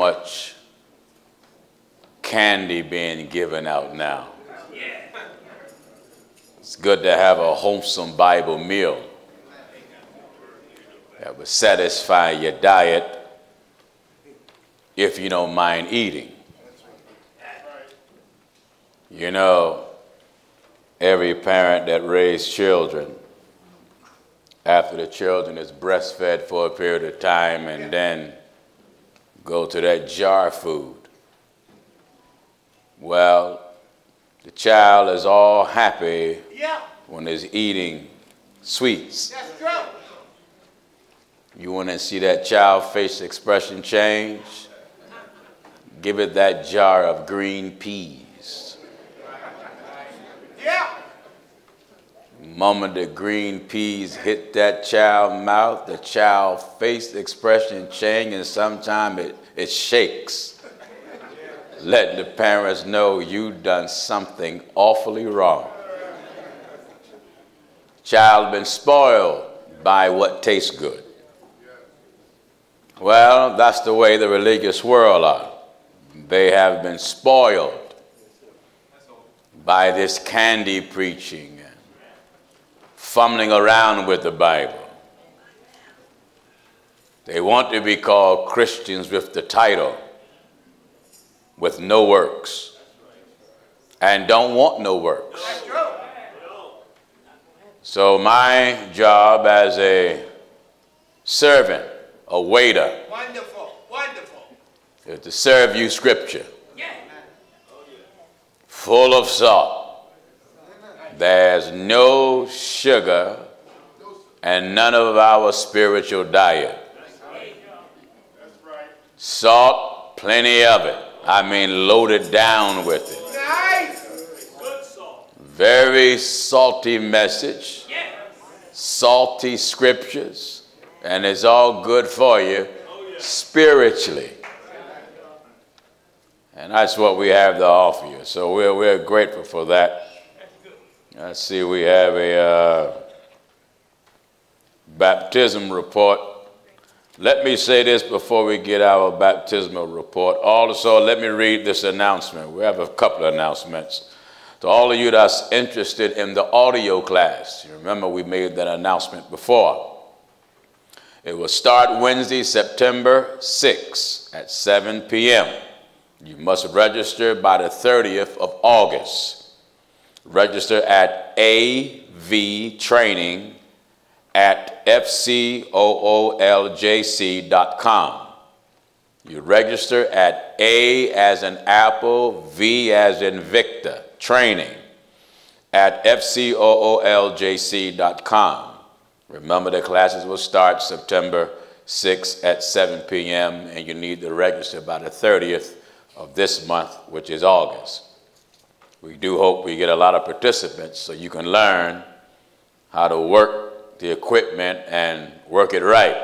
much candy being given out now. It's good to have a wholesome Bible meal that will satisfy your diet if you don't mind eating. You know, every parent that raised children, after the children is breastfed for a period of time and then go to that jar food. Well, the child is all happy Yeah, when he's eating sweets. You want to see that child face expression change? Give it that jar of green peas. Yeah, Moment the green peas hit that child mouth, the child face expression change, and sometimes it, it shakes. Let the parents know you done something awfully wrong. Child been spoiled by what tastes good. Well, that's the way the religious world are. They have been spoiled by this candy preaching fumbling around with the Bible. They want to be called Christians with the title, with no works, and don't want no works. So, my job as a servant, a waiter, Wonderful, wonderful. is to serve you scripture full of salt. There's no sugar and none of our spiritual diet. Salt, plenty of it. I mean, loaded down with it. Very salty message, salty scriptures, and it's all good for you spiritually. And that's what we have to offer you. So we're, we're grateful for that. I see we have a uh, baptism report. Let me say this before we get our baptismal report. Also, let me read this announcement. We have a couple of announcements. To all of you that's interested in the audio class, you remember we made that announcement before. It will start Wednesday, September 6 at 7 p.m. You must register by the 30th of August. Register at avtraining at fcooljc.com. You register at A as in Apple, V as in Victor, training at fcooljc.com. Remember, the classes will start September 6 at 7 p.m., and you need to register by the 30th of this month, which is August. We do hope we get a lot of participants so you can learn how to work the equipment and work it right.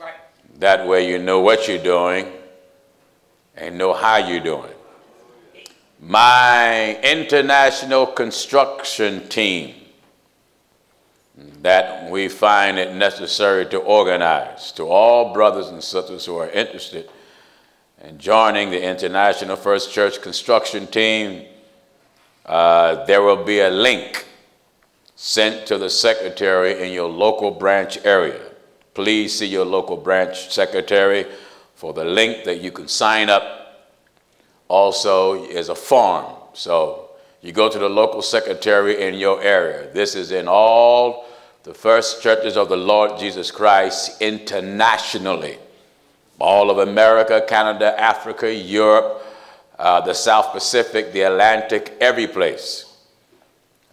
Right. That way you know what you're doing and know how you're doing. My international construction team that we find it necessary to organize to all brothers and sisters who are interested in joining the International First Church construction team. Uh, there will be a link sent to the secretary in your local branch area. Please see your local branch secretary for the link that you can sign up. Also, is a form. So you go to the local secretary in your area. This is in all the first churches of the Lord Jesus Christ internationally. All of America, Canada, Africa, Europe, uh, the South Pacific, the Atlantic, every place.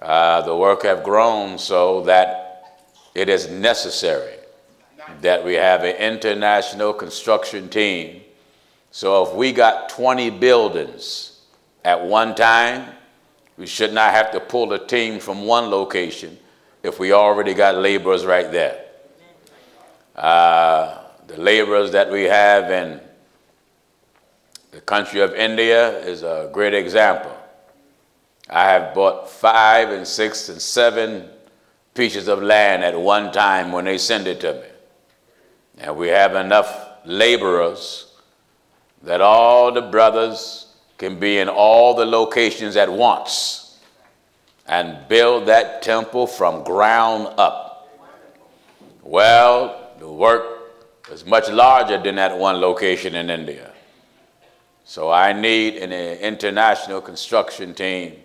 Uh, the work have grown so that it is necessary that we have an international construction team. So if we got 20 buildings at one time, we should not have to pull a team from one location if we already got laborers right there. Uh, the laborers that we have in the country of India is a great example. I have bought five and six and seven pieces of land at one time when they send it to me. And we have enough laborers that all the brothers can be in all the locations at once and build that temple from ground up. Well, the work is much larger than that one location in India. So I need an international construction team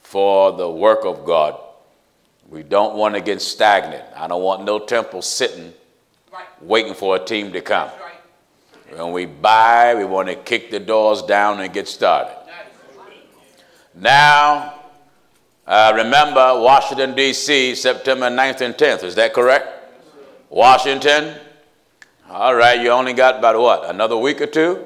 for the work of God. We don't want to get stagnant. I don't want no temple sitting Right. waiting for a team to come. Right. When we buy, we want to kick the doors down and get started. Now, uh, remember Washington, D.C., September 9th and 10th. Is that correct? Washington? All right, you only got about what? Another week or two?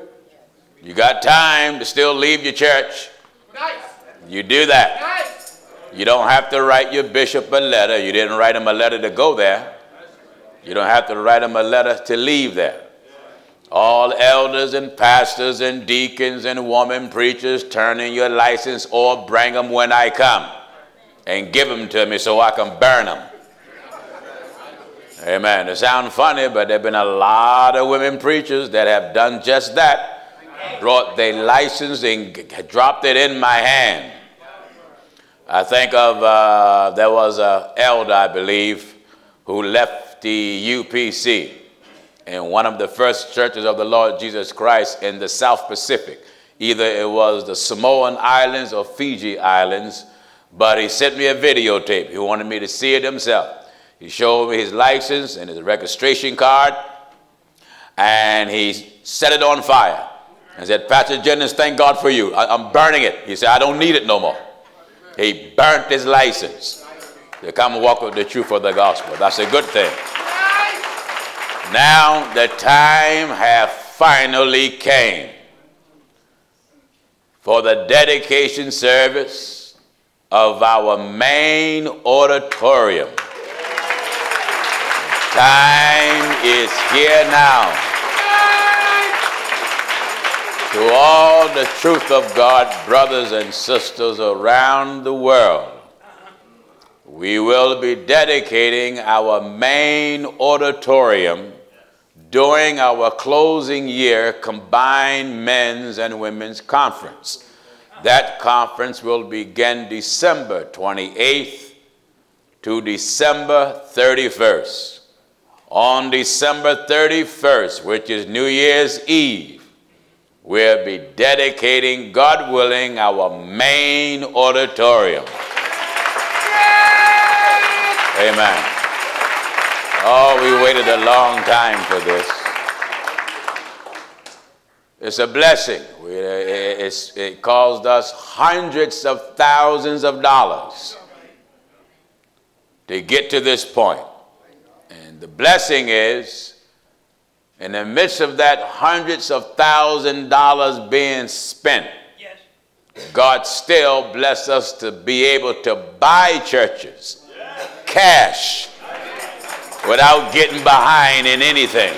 You got time to still leave your church. Nice. You do that. Nice. You don't have to write your bishop a letter. You didn't write him a letter to go there. You don't have to write him a letter to leave there. All elders and pastors and deacons and woman preachers turn in your license or bring them when I come and give them to me so I can burn them. Amen. It sounds funny, but there have been a lot of women preachers that have done just that. Brought their license and dropped it in my hand. I think of, uh, there was a elder, I believe, who left the UPC in one of the first churches of the Lord Jesus Christ in the South Pacific. Either it was the Samoan Islands or Fiji Islands, but he sent me a videotape. He wanted me to see it himself. He showed me his license and his registration card, and he set it on fire and said, Pastor Jennings, thank God for you. I, am burning it. He said, I don't need it no more. He burnt his license to come and walk with the truth of the gospel. That's a good thing. Now the time have finally came for the dedication service of our main auditorium. Time is here now. To all the truth of God, brothers and sisters around the world, we will be dedicating our main auditorium during our closing year combined men's and women's conference. That conference will begin December 28th to December 31st. On December 31st, which is New Year's Eve, we'll be dedicating, God willing, our main auditorium. Amen. Oh, we waited a long time for this. It's a blessing. We- uh, it's- it caused us hundreds of thousands of dollars to get to this point. The blessing is, in the midst of that hundreds of thousand dollars being spent, Yes. God still bless us to be able to buy churches cash without getting behind in anything.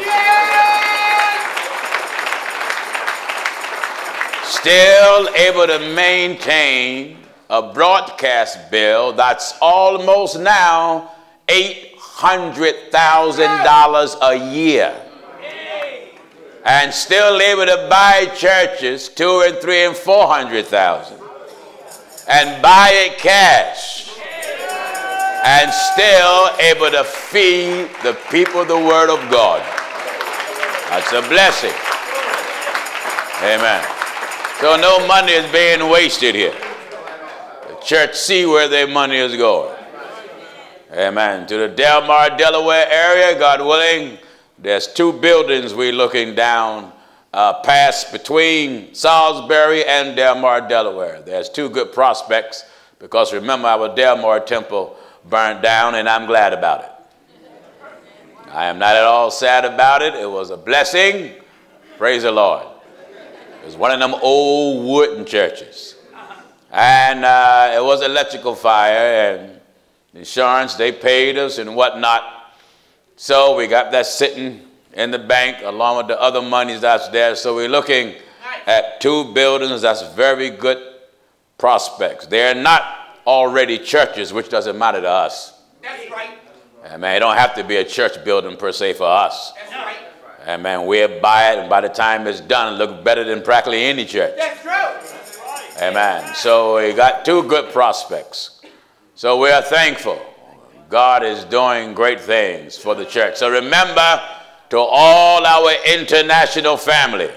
Still able to maintain a broadcast bill that's almost now $800,000 a year and still able to buy churches two and three and four hundred thousand and buy it cash and still able to feed the people the word of God. That's a blessing. Amen. So no money is being wasted here. The church see where their money is going. Amen. To the Delmar, Delaware area, God willing, there's two buildings we're looking down uh, past between Salisbury and Delmar, Delaware. There's two good prospects because remember our Delmar temple burned down and I'm glad about it. I am not at all sad about it. It was a blessing. Praise the Lord. It was one of them old wooden churches. And uh, it was electrical fire and insurance, they paid us and whatnot. So we got that sitting in the bank along with the other monies that's there. So we're looking at two buildings that's very good prospects. They're not already churches, which doesn't matter to us. That's right. I mean, it don't have to be a church building per se for us. That's right. Amen. We'll buy it, and by the time it's done, it looks better than practically any church. That's true. Amen. So we got two good prospects. So we are thankful. God is doing great things for the church. So remember to all our international family,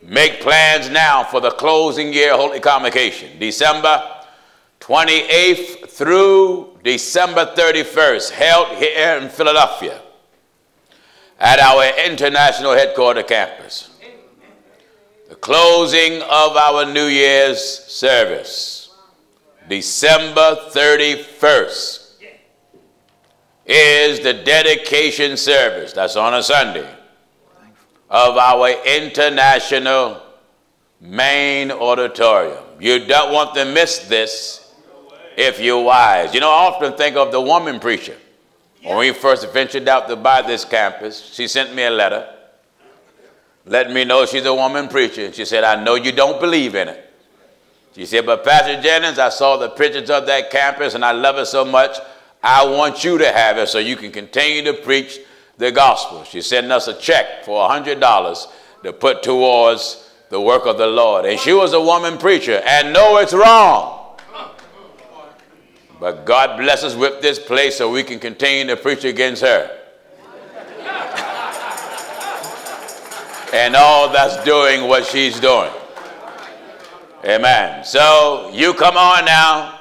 make plans now for the closing year Holy Convocation, December 28th through December 31st, held here in Philadelphia at our international headquarter campus. The closing of our New Year's service, December 31st, is the dedication service. That's on a Sunday of our international main auditorium. You don't want to miss this if you're wise. You know, I often think of the woman preacher. When we first ventured out to buy this campus, she sent me a letter letting me know she's a woman preacher. She said, I know you don't believe in it. She said, but Pastor Jennings, I saw the pictures of that campus and I love it so much. I want you to have it so you can continue to preach the gospel. She's sending us a check for $100 to put towards the work of the Lord. And she was a woman preacher. And no, it's wrong. But God bless us with this place so we can continue to preach against her. and all that's doing what she's doing. Amen. So you come on now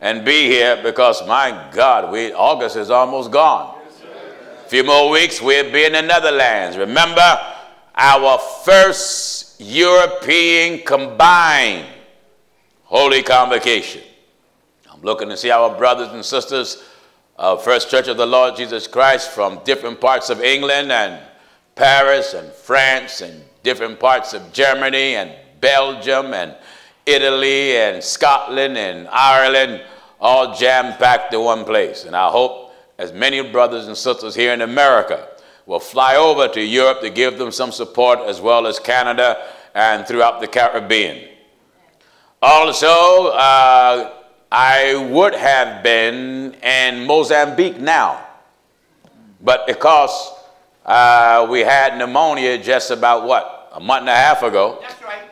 and be here because my God, we August is almost gone. A few more weeks, we'll be in the Netherlands. Remember our first European combined Holy Convocation. I'm looking to see our brothers and sisters of First Church of the Lord Jesus Christ from different parts of England and Paris and France and different parts of Germany and Belgium and Italy and Scotland and Ireland, all jam packed in one place. And I hope as many brothers and sisters here in America will fly over to Europe to give them some support, as well as Canada and throughout the Caribbean. Also, uh, I would have been in Mozambique now, but because uh, we had pneumonia just about what, a month and a half ago. That's right.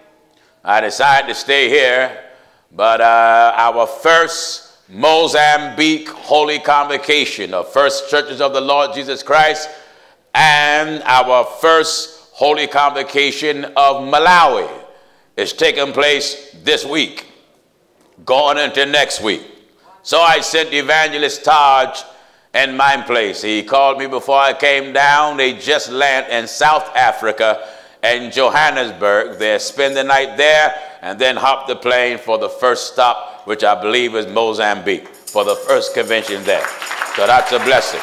I decided to stay here, but uh, our first Mozambique Holy Convocation of First Churches of the Lord Jesus Christ and our first Holy Convocation of Malawi is taking place this week, going into next week. So I sent Evangelist Taj in my place. He called me before I came down. They just landed in South Africa in Johannesburg. They spend the night there and then hop the plane for the first stop, which I believe is Mozambique, for the first convention there. So that's a blessing.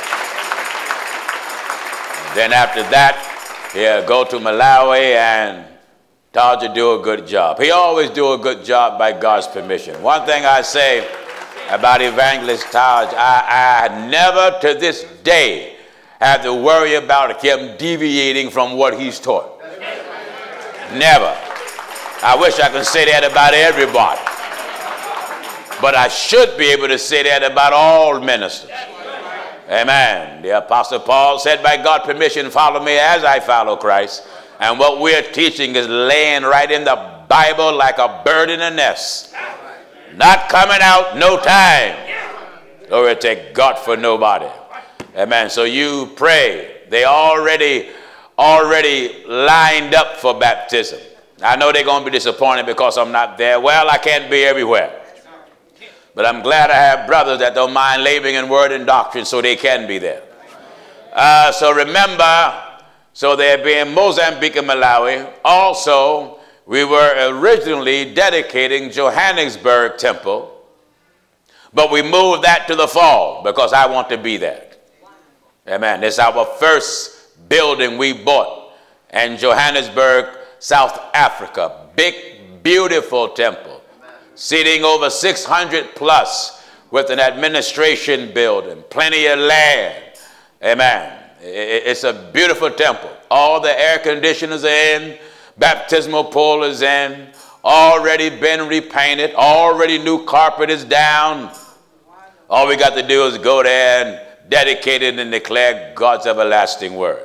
And then after that, he'll go to Malawi and Taj will do a good job. He always do a good job by God's permission. One thing I say about Evangelist Taj, I, I never to this day have to worry about him deviating from what he's taught. Never. I wish I could say that about everybody. But I should be able to say that about all ministers. Amen. The Apostle Paul said, by God's permission, follow me as I follow Christ. And what we're teaching is laying right in the Bible like a bird in a nest. Not coming out no time. Glory to God for nobody. Amen. So you pray. They already already lined up for baptism. I know they're going to be disappointed because I'm not there. Well, I can't be everywhere. But I'm glad I have brothers that don't mind laboring in word and doctrine so they can be there. Uh, so remember, so they'll be Mozambique and Malawi. Also, we were originally dedicating Johannesburg Temple, but we moved that to the fall because I want to be there. Amen. It's our first building we bought in Johannesburg, South Africa. Big, beautiful temple, seating over 600 plus with an administration building, plenty of land. Amen. It's a beautiful temple. All the air conditioners are in, baptismal pool is in, already been repainted, already new carpet is down. All we got to do is go there and dedicate it and declare God's everlasting word.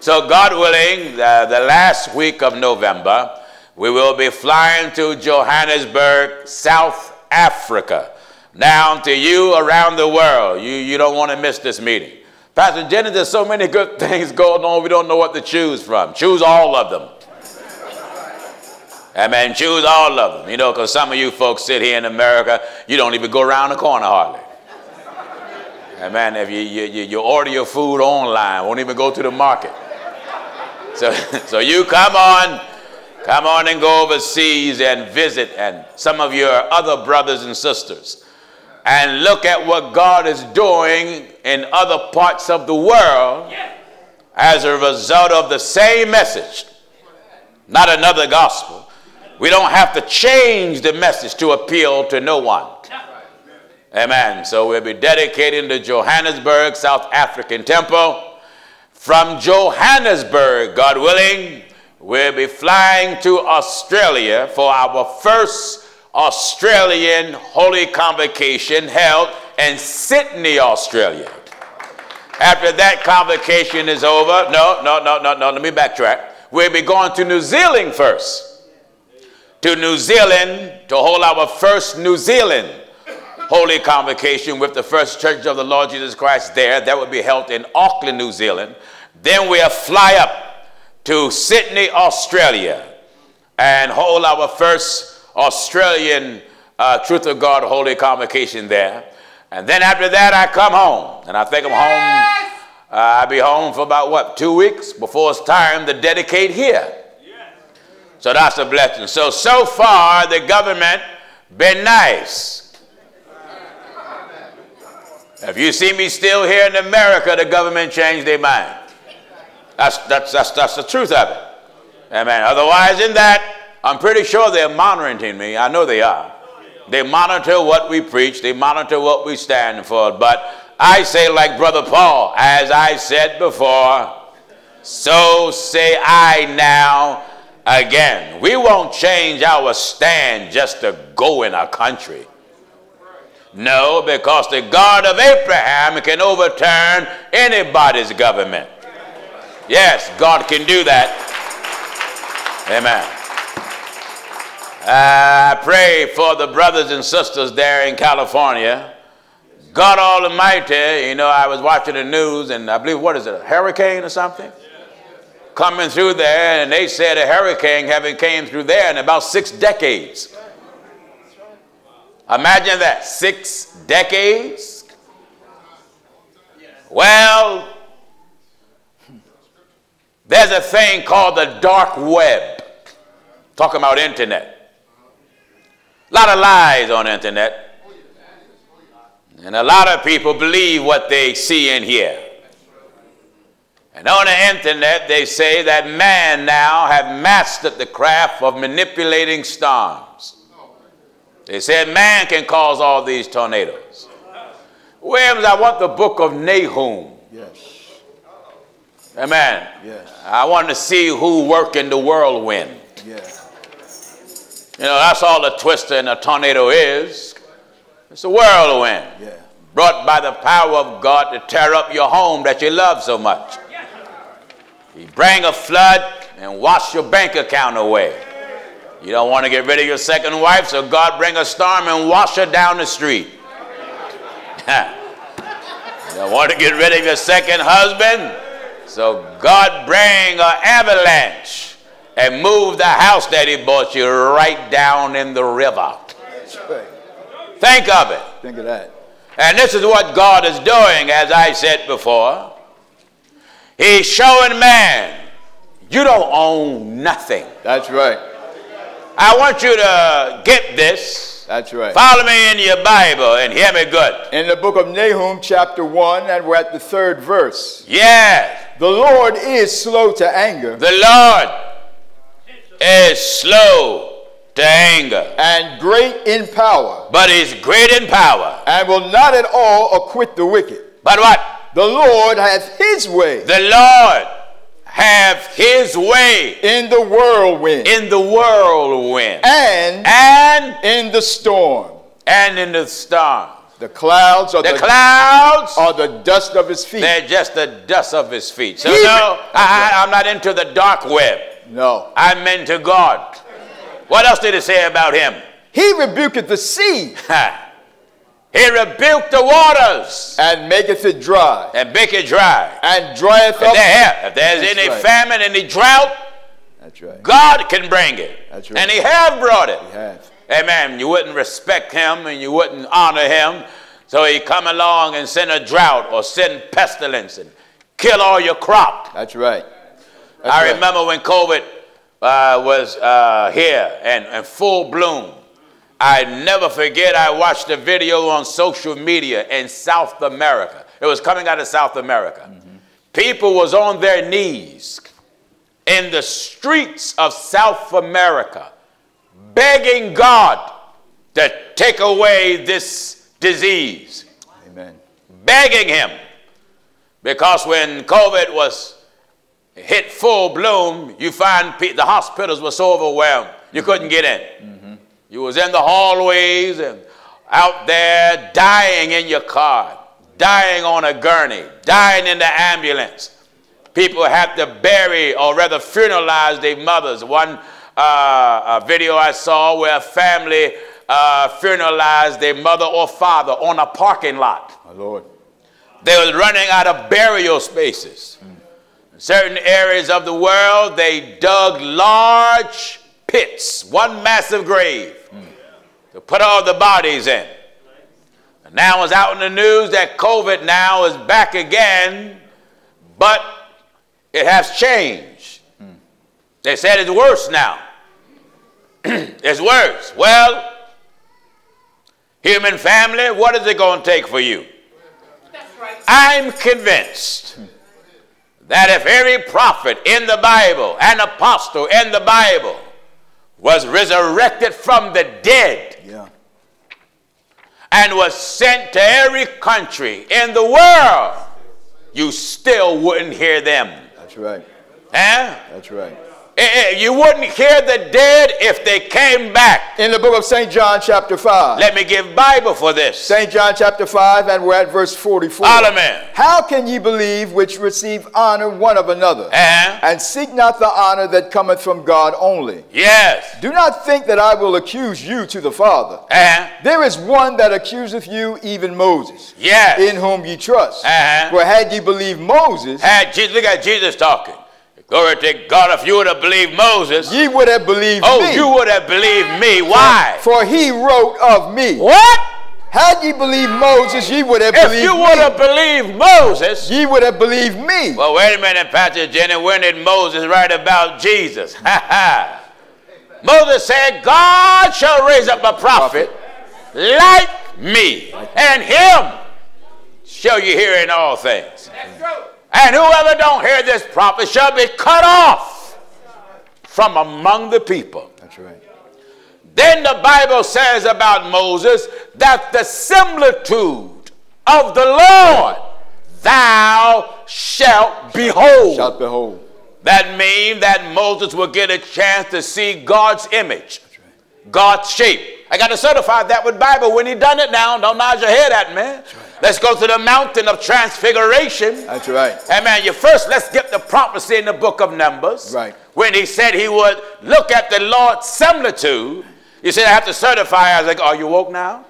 So, God willing, the, the last week of November, we will be flying to Johannesburg, South Africa. Now, to you around the world, you, you don't want to miss this meeting. Pastor Jennings, there's so many good things going on, we don't know what to choose from. Choose all of them. Amen. Choose all of them. You know, because some of you folks sit here in America, you don't even go around the corner hardly. Amen. If you, you, you order your food online, won't even go to the market. So, so you come on, come on and go overseas and visit and some of your other brothers and sisters and look at what God is doing in other parts of the world as a result of the same message, not another gospel. We don't have to change the message to appeal to no one. Amen. So we'll be dedicating the Johannesburg South African Temple. From Johannesburg, God willing, we'll be flying to Australia for our first Australian Holy Convocation held in Sydney, Australia. After that convocation is over, no, no, no, no, no, let me backtrack. We'll be going to New Zealand first to New Zealand to hold our first New Zealand Holy Convocation with the First Church of the Lord Jesus Christ there. That would be held in Auckland, New Zealand. Then we'll fly up to Sydney, Australia and hold our first Australian uh, Truth of God Holy Convocation there. And then after that, I come home. And I think I'm home. Uh, I'll be home for about, what, two weeks before it's time to dedicate here. So that's a blessing. So, so far, the government been nice. If you see me still here in America, the government changed their mind. That's, that's, that's, that's the truth of it. Amen. Otherwise, in that, I'm pretty sure they're monitoring me. I know they are. They monitor what we preach. They monitor what we stand for. But I say like Brother Paul, as I said before, so say I now again. We won't change our stand just to go in a country. No, because the God of Abraham can overturn anybody's government. Yes, God can do that. Amen. I pray for the brothers and sisters there in California. God Almighty, you know, I was watching the news and I believe, what is it, a hurricane or something? coming through there, and they said a hurricane having came through there in about six decades. Imagine that, six decades. Well, there's a thing called the dark web. Talking about internet. A lot of lies on internet. And a lot of people believe what they see and hear. And on the internet, they say that man now have mastered the craft of manipulating storms. They said man can cause all these tornadoes. Williams, I want the book of Nahum. Yes. Amen. Yes. I want to see who work in the whirlwind. Yeah. You know, that's all a twister and a tornado is. It's a whirlwind. Yeah. Brought by the power of God to tear up your home that you love so much. He bring a flood and wash your bank account away. You don't want to get rid of your second wife, so God bring a storm and wash her down the street. you don't want to get rid of your second husband, so God bring an avalanche and move the house that he bought you right down in the river. Think of it. Think of that. And this is what God is doing, as I said before. He's showing man, you don't own nothing. That's right. I want you to get this. That's right. Follow me in your Bible and hear me good. In the book of Nahum, chapter 1, and we're at the third verse. Yes. The Lord is slow to anger The Lord is slow to anger, and great in power, but he's great in power. and will not at all acquit the wicked. But what? The Lord hath his way The Lord have his way in the whirlwind in the whirlwind and and in the storm. and in the storm. The clouds are The the, clouds, are the dust of his feet. they're just the dust of his feet. So, Even- no, I, I'm not into the dark web. No. I'm into God. What else did it say about him? He rebuketh the sea. He rebuked the waters and maketh it dry, and make it dry. and drieth If, up. there, if there's That's any right. famine, any drought, That's right. God can bring it. That's right. And he have brought it. He have. Amen. You wouldn't respect him and you wouldn't honor him. So he come along and send a drought or send pestilence and kill all your crop. That's right. That's I right. remember when COVID uh, was uh, here and, and full bloom. I never forget, I watched a video on social media in South America. It was coming out of South America. People was on their knees in the streets of South America begging God to take away this disease Amen. begging him because when COVID was hit full bloom, you find pe- the hospitals were so overwhelmed you couldn't get in. Mm-hmm. You was in the hallways and out there dying in your car, dying on a gurney, dying in the ambulance. People had to bury or rather funeralize their mothers. One uh, video I saw where a family uh, funeralized their mother or father on a parking lot. My Lord. They was running out of burial spaces. In certain areas of the world, they dug large pits, one massive grave, to put all the bodies in. And now it's out in the news that COVID now is back again, but it has changed. They said it's worse now. it's worse. Well, human family, what is it going to take for you? I'm convinced that if every prophet in the Bible an apostle in the Bible was resurrected from the dead. And was sent to every country in the world, you still wouldn't hear them. That's right. Eh? That's right. Eh, eh, You wouldn't hear the dead if they came back. In the book of St. John, chapter 5. Let me give Bible for this. St. John, chapter 5, and we're at verse 44. Amen. How can ye believe which receive honor one of another, Eh? and seek not the honor that cometh from God only? Yes. Do not think that I will accuse you to the Father. Eh? There is one that accuseth you, even Moses, Yes. in whom ye trust. Uh-huh. For had ye believed Moses, Had Jesus, look at Jesus talking. Glory to God. If you would have believed Moses, ye would have believed oh, me. you would have believed me. Why? For he wrote of me. What? Had ye believed Moses, ye would have If believed you me. would have believed Moses, Ye would have believed me. well, wait a minute, Pastor Jenny. When did Moses write about Jesus? Ha ha. Moses said, God shall raise up a prophet like me, and him shall you hear in all things. And whoever don't hear this prophet shall be cut off from among the people. That's right. Then the Bible says about Moses that the similitude of the Lord thou shalt behold. Shout behold. That means that Moses will get a chance to see God's image, God's shape. I got to certify that with Bible. When he done it now, don't nod your head at me. Let's go to the mountain of transfiguration. That's right. Amen. You first, let's get the prophecy in the book of Numbers. Right. When he said he would look at the Lord's similitude, you said, I have to certify. I was like, Are you woke now?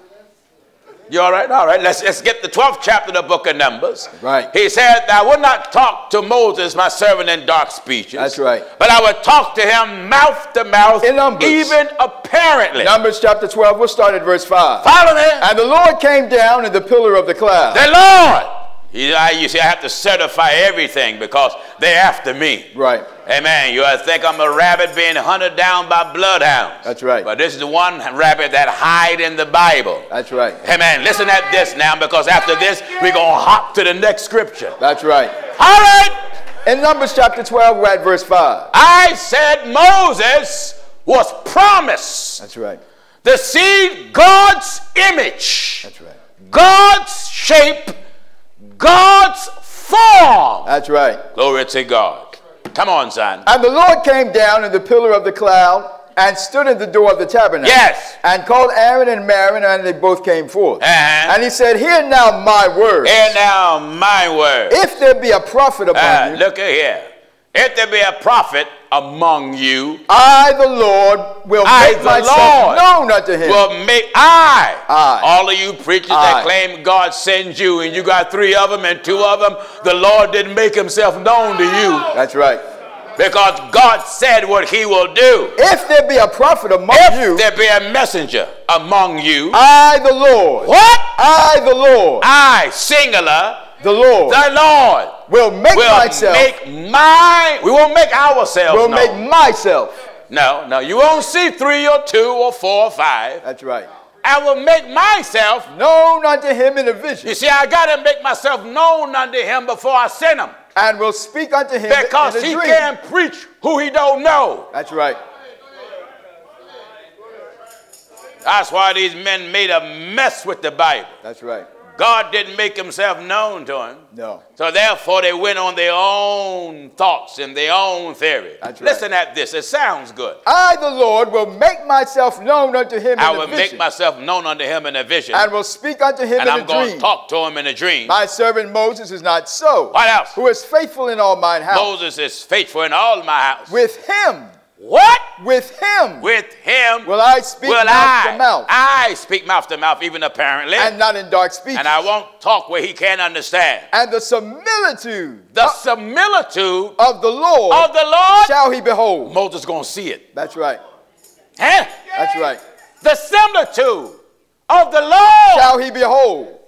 You all right? All right. Let's, let's get the 12th chapter of the book of Numbers. Right. He said, I would not talk to Moses, my servant, in dark speeches. That's right. But I would talk to him mouth to mouth, In Numbers. even apparently. Numbers chapter 12, we'll start at verse 5. Follow me. And the Lord came down in the pillar of the cloud. The Lord. You see, I have to certify everything because they're after me. Right. Amen. You think I'm a rabbit being hunted down by bloodhounds. That's right. But this is the one rabbit that hide in the Bible. That's right. Amen. Listen at this now because after this, we're going to hop to the next scripture. That's right. All right. In Numbers chapter 12, we're at verse 5. I said Moses was promised That's right. to see God's image, That's right. God's shape, God's form. That's right. Glory to God. Come on, son. And the Lord came down in the pillar of the cloud and stood in the door of the tabernacle. Yes. And called Aaron and Miriam, and they both came forth. Uh-huh. And he said, Hear now my word. Hear now my word. If there be a prophet among Ah, you, look at here. If there be a prophet among you, I, the Lord, will I, make myself Lord, known unto him. will make I, I. all of you preachers I. that claim God sends you, and you got three of them and two of them, the Lord didn't make himself known to you That's right. because God said what he will do. If there be a prophet among If you, there be a messenger among you, I, the Lord, what? I, the Lord, I, singular, the Lord, the Lord, will make will myself, make my, we won't make ourselves will known. make myself. no, no, you won't see three or two or four or five. That's right. I will make myself Known unto him in a vision, You see, I got to make myself known unto him before I send him and will speak unto him because in a he dream. can't preach who he don't know. That's right. That's why these men made a mess with the Bible. That's right. God didn't make himself known to him. No. So therefore, they went on their own thoughts and their own theory. That's right. Listen at this. It sounds good. I, the Lord, will make myself known unto him I in will make myself known unto him in a vision, and will speak unto him and in I'm a going to talk to him in a dream. My servant Moses is not so. What else? Who is faithful in all mine house. Moses is faithful in all my house. With him, what? with him, With him will I speak will mouth I, to mouth, I speak mouth to mouth, even apparently. and not in dark speech. and I won't talk where he can't understand. And the similitude The similitude of the Lord of the Lord, shall he behold. Moses gonna see it. That's right. Huh? That's right. The similitude of the Lord. Shall he behold.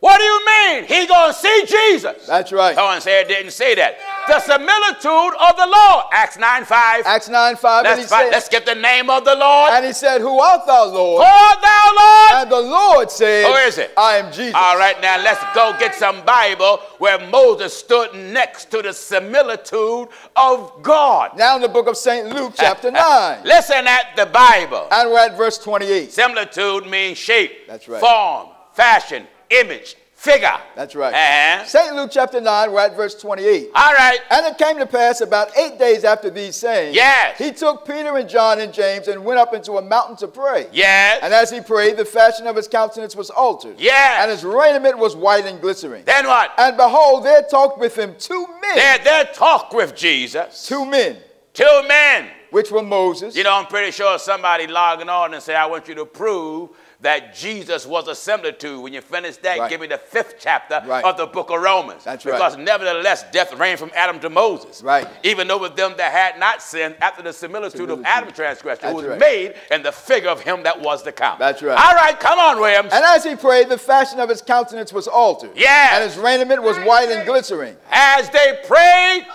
What do you mean? He gonna see Jesus. That's right. Someone said didn't say that. The similitude of the Lord. Acts 9 5. Acts 9 5. and he, Let's, said, Let's get the name of the Lord. and he said, Who art thou, Lord? Call thou Lord. And the Lord said, Who is it? I am Jesus. All right, now let's go get some Bible where Moses stood next to the similitude of God. Now in the book of St. Luke, chapter 9. Listen at the Bible. And we're at verse 28. Similitude means shape, That's right. form, fashion, image, figure. That's right. Uh-huh. St. Luke chapter 9, we're at verse 28. All right. And it came to pass about eight days after these sayings, Yes. he took Peter and John and James and went up into a mountain to pray. Yes. And as he prayed, the fashion of his countenance was altered. Yes. And his raiment was white and glittering. then what? And behold, there talked with him two men. They they talk with Jesus. Two men, Two men. which were Moses. You know, I'm pretty sure somebody logging on and say, I want you to prove that Jesus was a similitude. When you finish that, Right. give me the fifth chapter Right. of the book of Romans. That's right. because nevertheless, death reigned from Adam to Moses. Right. Even though with them that had not sinned after the similitude, of. Adam's transgression That's was right. made in the figure of him that was to come. That's right. All right, come on, Williams. And as he prayed, the fashion of his countenance was altered. Yeah. And his raiment was white and glittering. As they prayed,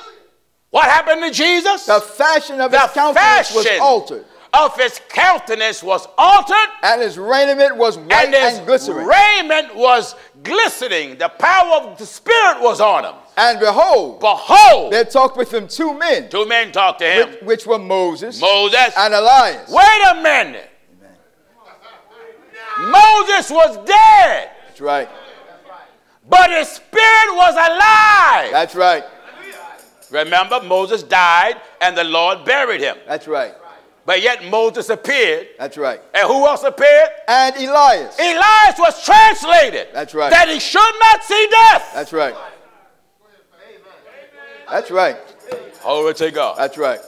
what happened to Jesus? The fashion of The his countenance was altered. Of his countenance was altered. And his raiment was white and his and glittering. raiment was glistening. The power of the Spirit was on him. and behold, Behold, there talked with him two men, two men talked to him. which, which were Moses Moses. and Elias. Wait a minute. Moses was dead, That's right. but his spirit was alive. That's right. Remember, Moses died and the Lord buried him. That's right. But yet Moses appeared. That's right. And who else appeared? And Elias. Elias was translated. That's right. That he should not see death. That's right. That's right. Glory to God. That's right.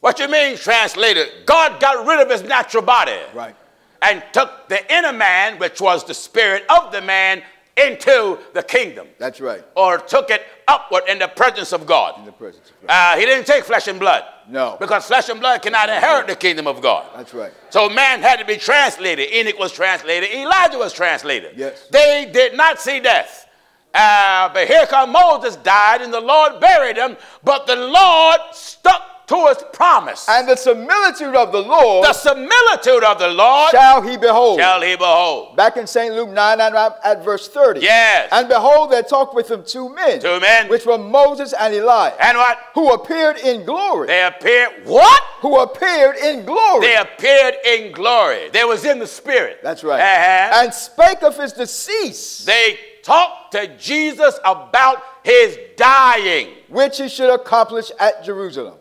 What you mean, translated? God got rid of his natural body Right. and took the inner man, which was the spirit of the man, into the kingdom, That's right. or took it upward in the presence of God. In the presence of God. Uh, he didn't take flesh and blood. No. Because flesh and blood cannot inherit the kingdom of God. That's right. So man had to be translated. Enoch was translated. Elijah was translated. Yes. They did not see death. Uh, but here come Moses died, and the Lord buried him. But the Lord stuck to his promise. And the similitude of the Lord the similitude of the Lord shall he behold. shall he behold. Back in St. Luke 9 and at verse 30. Yes. And behold, there talked with him two men. Two men. Which were Moses and Elias. And what? who appeared in glory. They appeared. What? who appeared in glory. They appeared in glory. They was in the spirit. That's right. Uh-huh. And spake of his decease, They talked to Jesus about his dying. which he should accomplish at Jerusalem.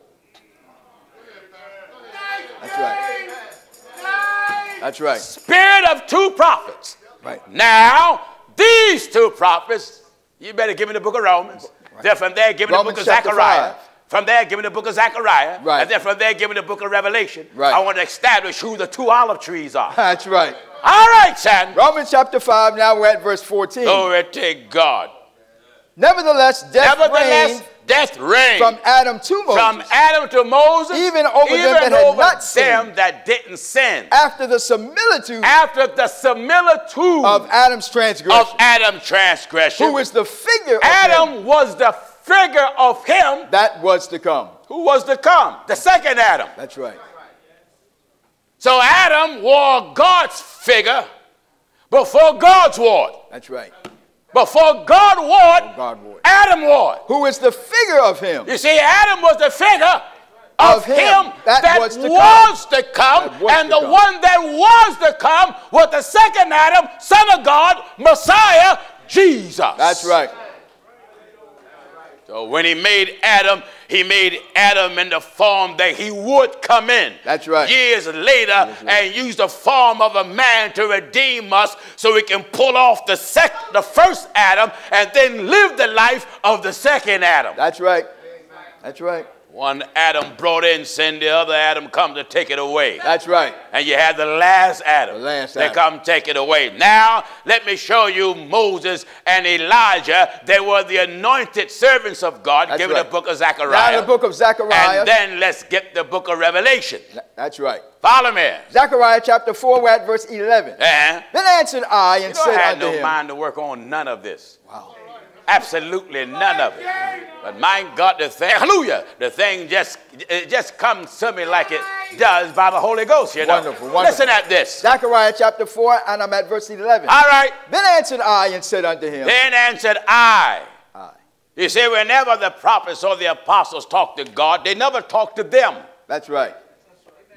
That's right. Spirit of two prophets. Right. Now, these two prophets, you better give me the book of Romans. Then from there, give me Romans the book of Zechariah. five. From there, give me the book of Zechariah. Right. And then from there, give me the book of Revelation. Right. I want to establish who the two olive trees are. That's right. All right, son. Romans chapter 5, now we're at verse 14. Glory to God. Nevertheless, death Nevertheless, reigned death reigned from Adam to Moses from Adam to Moses, Even over them even that had not them sinned. that didn't sin. after the similitude After the similitude of Adam's transgression. of Adam's transgression, who is the figure of him Adam was the figure of him that was to come. who was to come, the second Adam. That's right. So Adam wore God's figure before God's wore it. That's right. Before God wore it, God wore it. Adam it. Who is the figure of him You see, Adam was the figure of, Of him. him, That that, was to come. was to come, That was and to the come. one that was to come was the second Adam, Son of God, Messiah, Jesus. That's right. So when he made Adam, he made Adam in the form that he would come in. That's right. Years later, and used the form of a man to redeem us, so we can pull off the sec, the first Adam, and then live the life of the second Adam. That's right. That's right. One Adam brought in sin, the other Adam come to take it away. That's right. And you had the last Adam. The last Adam. come take it away. Now, let me show you Moses and Elijah. They were the anointed servants of God. That's Give me the book of Zechariah. Now the book of Zechariah. And then let's get the book of Revelation. That's right. Follow me. Zechariah chapter 4, we're at verse 11. Uh-huh. Then answered I and You know, I said had no him, mind to work on none of this. Wow. Absolutely none of it. But my God, the thing, hallelujah, the thing just it just comes to me like it does by the Holy Ghost, you know. Wonderful, wonderful. Listen at this. Zechariah chapter 4, and I'm at verse 11. All right. Then answered I and said unto him, Then answered I. I. You see, whenever the prophets or the apostles talk to God, they never talk to them. That's right.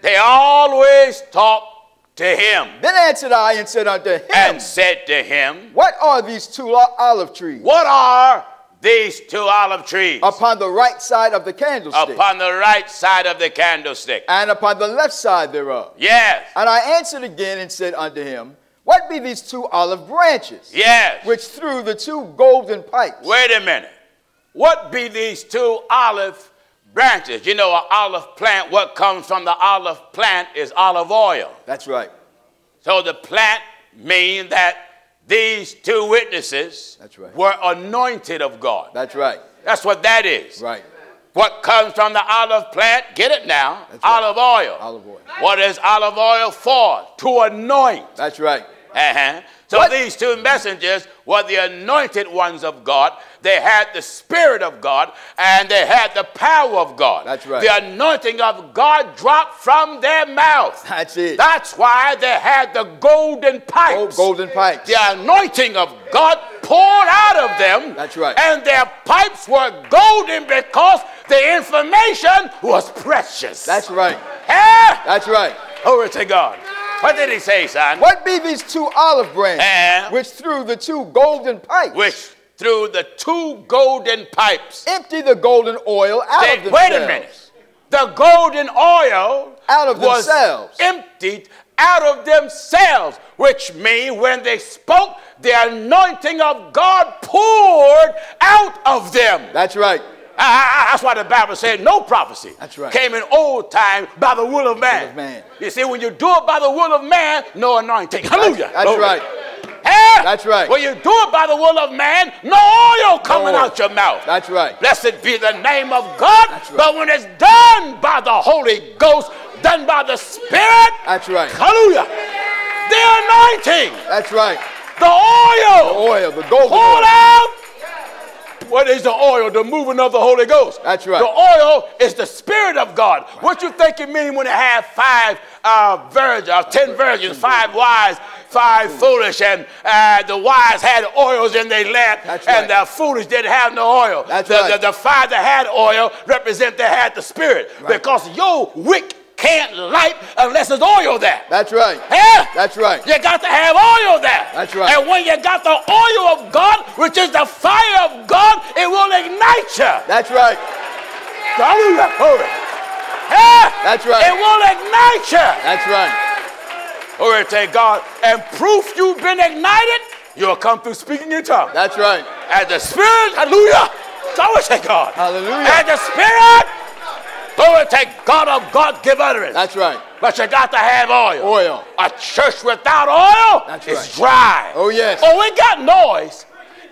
They always talk to him Then answered I and said unto him, and said to him, What are these two olive trees What are these two olive trees upon the right side of the candlestick upon the right side of the candlestick? and upon the left side thereof? Yes, And I answered again and said unto him, What be these two olive branches yes. which through the two golden pipes? Wait a minute. What be these two olive branches? You know, an olive plant, what comes from the olive plant is olive oil. That's right. So the plant means that these two witnesses That's right. were anointed of God. That's right. That's what that is. Right. What comes from the olive plant? Get it now. That's right. olive oil. Olive oil. What is olive oil for? To anoint. That's right. Uh-huh. So What- these two messengers were the anointed ones of God. They had the Spirit of God and they had the power of God. That's right. The anointing of God dropped from their mouth. That's it. That's why they had the golden Gold- pipes. golden pipes. The anointing of God poured out of them. That's right. And their pipes were golden because the information was precious. That's right. Eh? That's right. Glory to God. What did he say, son? What be these two olive branches Eh? which through the two golden pipes Which through the two golden pipes. empty the golden oil out They- of themselves? wait a minute. The golden oil Out of was themselves. emptied out of themselves, which means when they spoke, the anointing of God poured out of them. That's right. Ah, ah, That's why the Bible said no prophecy That's right. came in old time by the will of man. of man. You see, when you do it by the will of man, no anointing. Hallelujah. That's right. Eh? That's right. When you do it by the will of man, no oil coming oil. out your mouth. That's right. Blessed be the name of God. That's right. But when it's done by the Holy Ghost, done by the Spirit, That's right. hallelujah, the anointing, That's right. the oil The Oil, the golden poured oil. out. What is the oil? The moving of the Holy Ghost. That's right. The oil is the Spirit of God. What you think it mean when it have five uh, virgins, uh, ten virgins, five wise, five foolish, and uh, the wise had oils in their lamp, That's and right. the foolish didn't have no oil. That's the, right. the, the five that had oil represent they had the Spirit, because your wick can't light unless there's oil there. That's right. Yeah? That's right. You got to have oil there. That's right. And when you got the oil of God, which is the fire of God, it will ignite you. That's right. Hallelujah. Glory. Yeah. That's right. It will ignite you. That's right. Glory to God. And proof you've been ignited, you'll come through speaking in tongues. That's right. As the Spirit, hallelujah. Glory to God. Hallelujah. And the Spirit, to God of God give utterance. That's right. But you got to have oil. Oil. A church without oil That's is right. dry. Oh, yes. Oh, it got noise.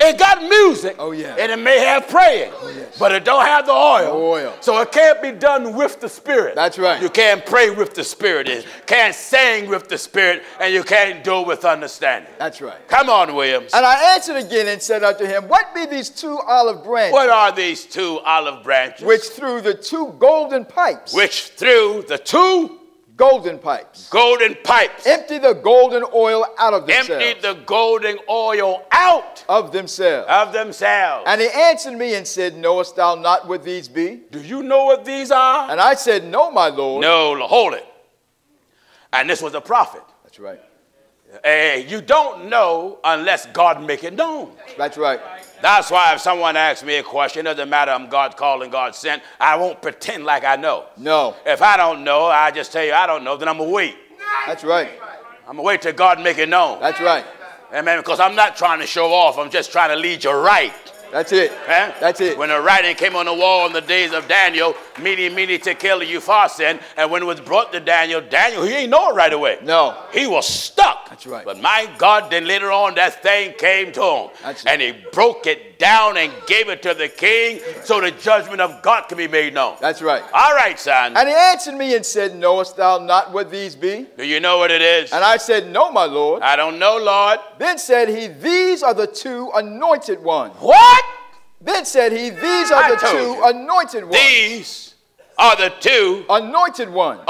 It got music. Oh, yeah. And it may have praying. Oh, yes. But it don't have the oil. No oil. So it can't be done with the Spirit. That's right. You can't pray with the Spirit. You can't sing with the Spirit. And you can't do it with understanding. That's right. Come on, Williams. And I answered again and said unto him, What be these two olive branches What are these two olive branches? which through the two golden pipes, which through the two golden pipes, golden pipes empty the golden oil out of themselves, Empty the golden oil out of themselves. of themselves. And he answered me and said, Knowest thou not what these be? Do you know what these are? And I said, No, my Lord. No, hold it. And this was a prophet. That's right. Eh, you don't know unless God make it known. That's right. That's why if someone asks me a question, it doesn't matter I'm God calling, God sent, I won't pretend like I know. No. If I don't know, I just tell you I don't know, then I'm gonna wait. That's right. I'm gonna wait till God make it known. That's right. Amen. Because I'm not trying to show off, I'm just trying to lead you right. That's it. Eh? That's it. When the writing came on the wall in the days of Daniel, mene, mene, tekel, upharsin, and when it was brought to Daniel, Daniel, he ain't know it right away. No. He was stuck. That's right. But my God, then later on, that thing came to him. That's and he broke it down and gave it to the king so the judgment of God can be made known. That's right. All right, son. And he answered me and said, Knowest thou not what these be? Do you know what it is? And I said, No, my Lord. I don't know, Lord. Then said he, These are the two anointed ones. What? Then said he, These are I the two you. anointed ones. These are the two. Anointed ones.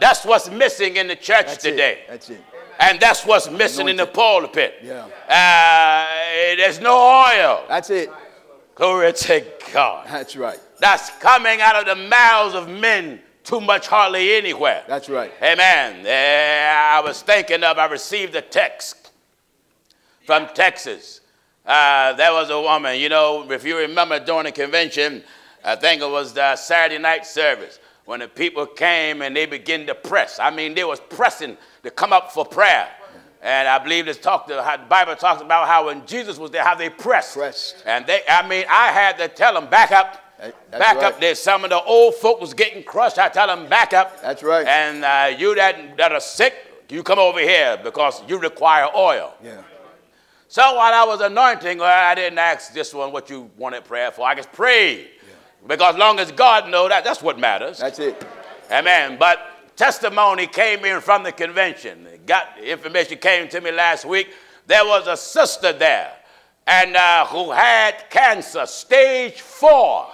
That's what's missing in the church That's today. it. That's it. And that's what's missing in the pulpit. Yeah. Uh, there's no oil. That's it. Glory to God. That's right. That's coming out of the mouths of men too much hardly anywhere. That's right. Amen. Uh, I was thinking of, I received a text from Texas. Uh, there was a woman, you know, if you remember during the convention, I think it was the Saturday night service, when the people came and they began to press. I mean, they was pressing to come up for prayer. And I believe this talk, the Bible talks about how when Jesus was there, how they pressed. Pressed. And they, I mean, I had to tell them, back up. That's back right. up. There's some of the old folk was getting crushed. I tell them, back up. That's right. And uh, you that, that are sick, you come over here because you require oil. Yeah. So while I was anointing, well, I didn't ask this one what you wanted prayer for. I just prayed. Because long as God know that, that's what matters. That's it. Amen. But testimony came in from the convention. Got information came to me last week. There was a sister there, and uh, who had cancer, stage four.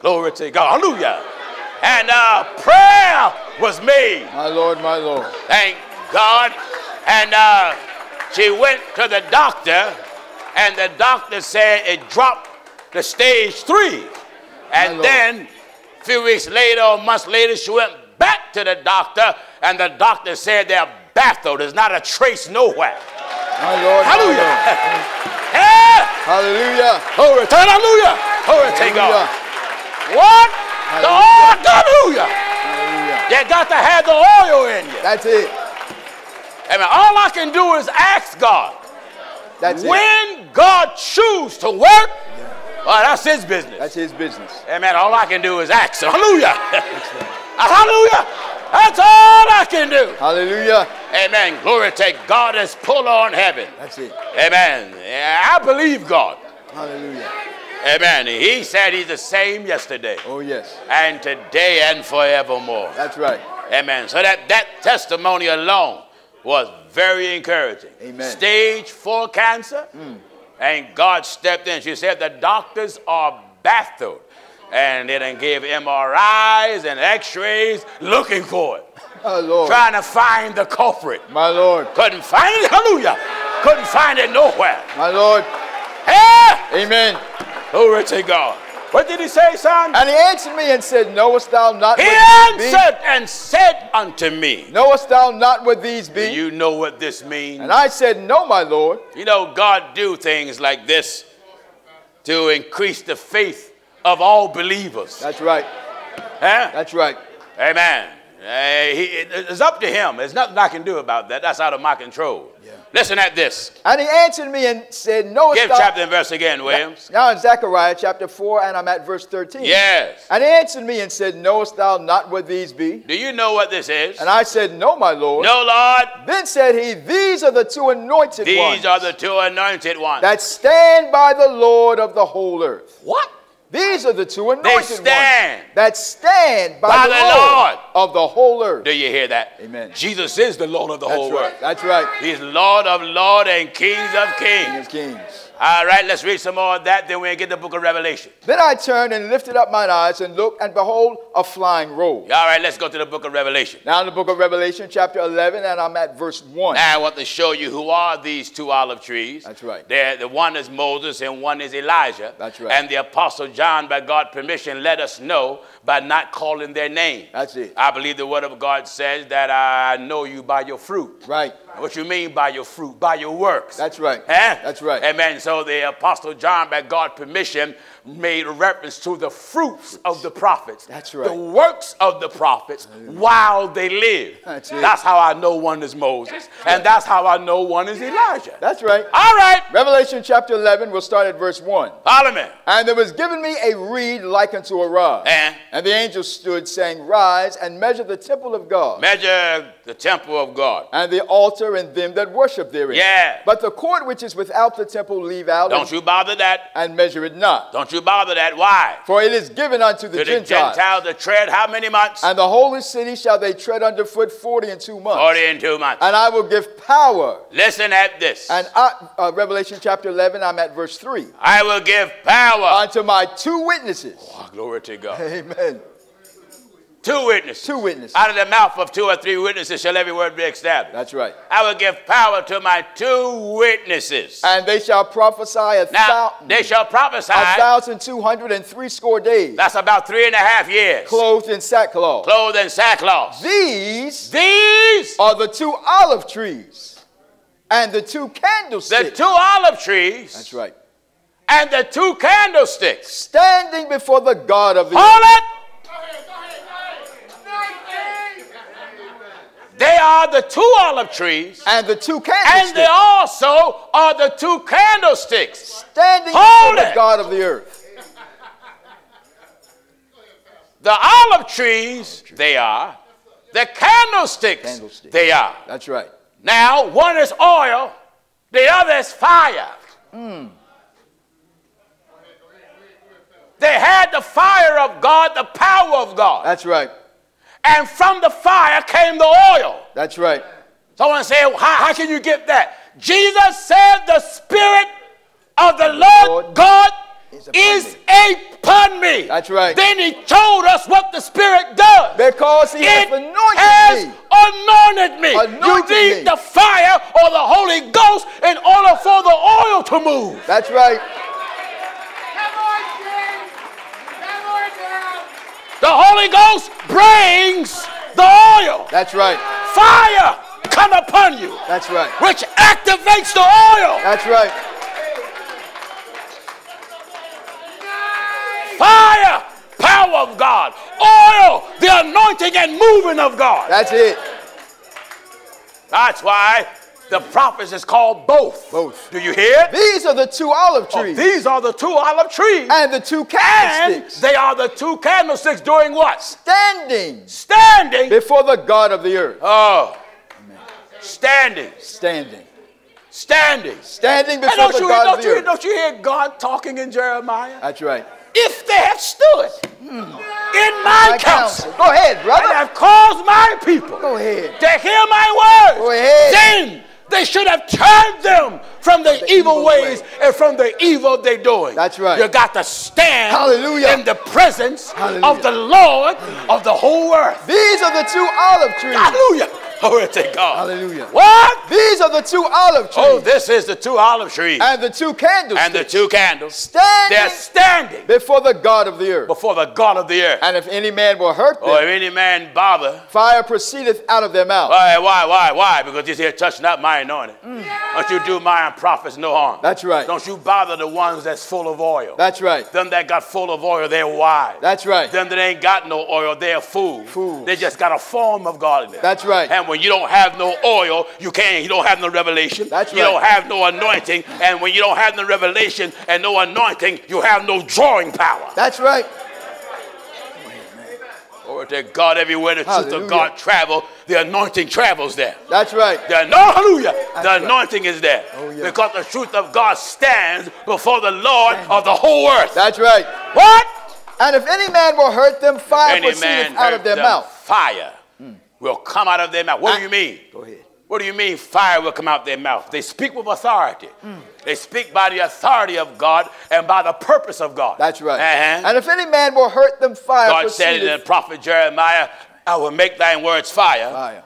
Glory to God. Hallelujah. And uh, prayer was made. My Lord, my Lord. Thank God. And uh, she went to the doctor, and the doctor said it dropped to stage three. And then a few weeks later or months later, she went back to the doctor, and the doctor said they're baffled. There's not a trace nowhere. My Lord. my Hallelujah. Lord. Yeah. Hallelujah. Glory Hallelujah. Glory to God. Hallelujah. What? The oil. Hallelujah. Hallelujah. You got to have the oil in you. That's it. Amen. All I can do is ask God. That's it. when God choose to work, well, that's his business. That's his business. Amen. All I can do is ask. Hallelujah. Hallelujah. That's all I can do. Hallelujah. Amen. Glory to God has pull on heaven. That's it. Amen. I believe God. Hallelujah. Amen. He said he's the same yesterday Oh, yes. and today and forevermore. That's right. Amen. So that, that testimony alone was very encouraging. Amen. Stage four cancer, mm. and God stepped in. She said the doctors are baffled. And they done gave MRIs and x-rays looking for it. Oh, Lord. Trying to find the culprit. My Lord. Couldn't find it. Hallelujah. Couldn't find it nowhere. My Lord. Hey! Amen. Glory to God. What did he say, son? And he answered me and said, Knowest thou not He what these answered and said unto me. Knowest thou not what these be? Do you know what this means? And I said, No, my Lord. You know, God do things like this to increase the faith of all believers. That's right. Huh? That's right. Amen. Uh, he, it's up to him. There's nothing I can do about that. That's out of my control. Yeah. Listen at this. And he answered me and said, Knowest Give thou... chapter and verse again, Williams. Now in Zechariah chapter 4, and I'm at verse 13. Yes. And he answered me and said, Knowest thou not what these be? Do you know what this is? And I said, No, my Lord. No, Lord. Then said he, These are the two anointed These ones These are the two anointed ones. that stand by the Lord of the whole earth. what? These are the two anointed stand ones that stand by, by the, Lord, Lord. of the whole earth. Do you hear that? Amen. Jesus is the Lord of the That's whole right. world. That's right. He's Lord of Lord and Kings of King Kings. of kings. All right, let's read some more of that. Then we'll get the book of Revelation. Then I turned and lifted up mine eyes and looked, and behold, a flying roll. All right, let's go to the book of Revelation. Now in the book of Revelation, chapter 11, and I'm at verse 1. Now I want to show you who are these two olive trees. That's right. They're, the one is Moses and one is Elijah. That's right. And the apostle John, by God's permission, let us know by not calling their name. That's it. I believe the word of God says that I know you by your fruit. Right. What you mean by your fruit? By your works. That's right. Huh? That's right. Amen. So the apostle John, by God's permission, made reference to the fruits of the prophets. That's right. The works of the prophets while they live. That's. That's how I know one is Moses, and that's how I know one is Elijah. That's right. All right. Revelation chapter 11, we'll start at verse 1. Follow me. And there was given me a reed like unto a rod. And? And the angel stood, saying, Rise and measure the temple of God, Measure the temple of God. and the altar and them that worship therein. Yeah. But the court which is without the temple leave out Don't you bother that. and measure it not. Don't you bother that. Why? For it is given unto the To the Gentiles. Gentiles to tread how many months? And the holy city shall they tread underfoot forty and two months. 40 and two months. And I will give power. Listen at this. And I, uh, Revelation chapter 11, I'm at verse 3. I will give power. Unto my two witnesses. Oh, glory to God. Amen. Two witnesses. Two witnesses. Out of the mouth of two or three witnesses shall every word be established. That's right. I will give power to my two witnesses. And they shall prophesy a, Now, thou- they shall prophesy. a thousand two hundred and three score days, That's about three and a half years. clothed in sackcloth. Clothed in sackcloth. These These, are the two olive trees and the two candlesticks. the two olive trees That's right. and the two candlesticks. Standing before the God of the Hold it. They are the two olive trees, and the two candlesticks. and they also are the two candlesticks. standing it. the God of the earth. The olive trees, they are. The candlesticks, Candlesticks. they are. That's right. Now, one is oil, the other is fire. Hmm. They had the fire of God, the power of God. That's right. And from the fire came the oil. That's right. Someone say, how, how can you get that? Jesus said, The Spirit of the Lord, Lord God is upon is me." upon me. That's right. Then he told us what the Spirit does. Because he has anointed has me. anointed me. Anointed you need me. the fire or the Holy Ghost in order for the oil to move. That's right. The Holy Ghost brings the oil. That's right. Fire come upon you, That's right. which activates the oil. That's right. Fire, power of God. Oil, the anointing and moving of God. That's it. That's why the prophets is called both. Both. Do you hear? These are the two olive Oh, trees these are the two olive trees. and the two And candlesticks they are the two candlesticks doing what? standing Standing. before the God of the earth. Oh. Standing. Standing. Standing. Standing And before the you, God don't, of the you, earth. don't you hear God talking in Jeremiah? That's right. If they have stood in my My counsel. Go ahead, and brother. have caused my people Go ahead. to hear my words, Go ahead. then they should have turned them from the, evil, evil ways way. and from the evil they're doing. That's right. You got to stand Hallelujah. in the presence Hallelujah. of the Lord of the whole earth. These are the two olive trees Hallelujah. Glory to God. Hallelujah. What? These are the two olive oh, trees Oh, this is the two olive trees and the two candles. and the two candles. standing They're standing before the God of the earth. before the God of the earth. And if any man will hurt them, Or if any man bother, fire proceedeth out of their mouth. why, why, why, why? Because this here touch not my anointing. Mm. Don't you do my prophets no harm. That's right. Don't you bother the ones that's full of oil. That's right. Them that got full of oil, they're wise. That's right. Them that ain't got no oil, they're fools. Fools. They just got a form of godliness. That's right. And when you don't have no oil, you can't. You don't have no revelation. That's You right. don't have no anointing. And when you don't have no revelation and no anointing, you have no drawing power. That's right. Or to God, everywhere the truth of God travel, the anointing travels there. That's right. The, no, hallelujah. the right. anointing is there. Oh, yeah. Because the truth of God stands before the Lord of the whole earth. That's right. what? And if any man will hurt them, fire proceedeth out of their mouth. Fire will come out of their mouth. What do you mean? Go ahead. What do you mean fire will come out their mouth? They speak with authority. They speak by the authority of God and by the purpose of God. That's right. Uh-huh. And if any man will hurt them, fire God said in the prophet Jeremiah, I will make thine words fire, Fire.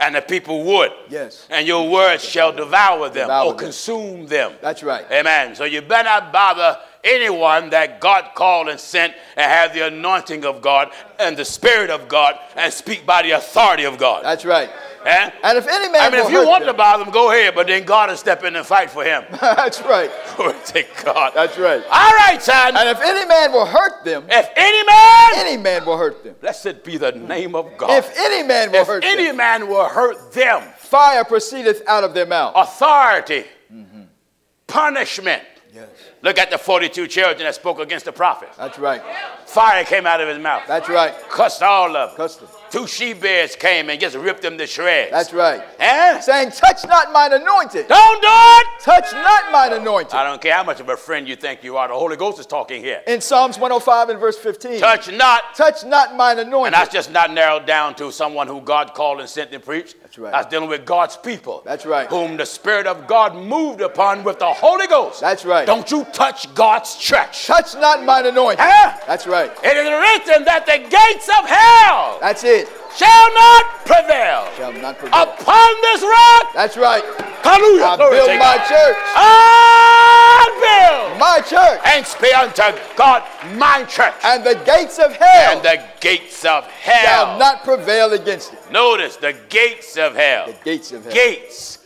and the people would. Yes. And your words shall devour them Devour or them. consume them. That's right. Amen. So you better not bother anyone that God called and sent and have the anointing of God and the Spirit of God and speak by the authority of God. That's right. Eh? And if any man I mean, if you want them, to bother them, go ahead, but then God will step in and fight for him. That's right. Glory to God. That's right. All right, son. And if any man will hurt them, If any man, any man will hurt them. blessed be the name of God. If any man will If hurt any them, man will hurt them, fire proceedeth out of their mouth. authority, punishment. Yes. Look at the 42 children that spoke against the prophet. That's right. Fire came out of his mouth. That's right. Cussed all of them. Custom. Two she bears came and just ripped them to shreds. That's right. And Saying, touch not mine anointed. Don't do it. Touch not mine anointed. I don't care how much of a friend you think you are. The Holy Ghost is talking here. In Psalms 105 and verse 15. Touch not. Touch not mine anointed. And that's just not narrowed down to someone who God called and sent and preached. That's right. That's dealing with God's people. That's right. Whom the Spirit of God moved upon with the Holy Ghost. That's right. Don't you touch God's church. Touch not mine anointing. Huh? That's right. It is written that the gates of hell That's it. shall not prevail Shall not prevail. upon this rock. That's right. Hallelujah. I Glory build my God. church. I build My church. and speak unto God my church. And the gates of hell And the gates of hell. shall not prevail against it. Notice the gates of hell. The gates of hell. Gates.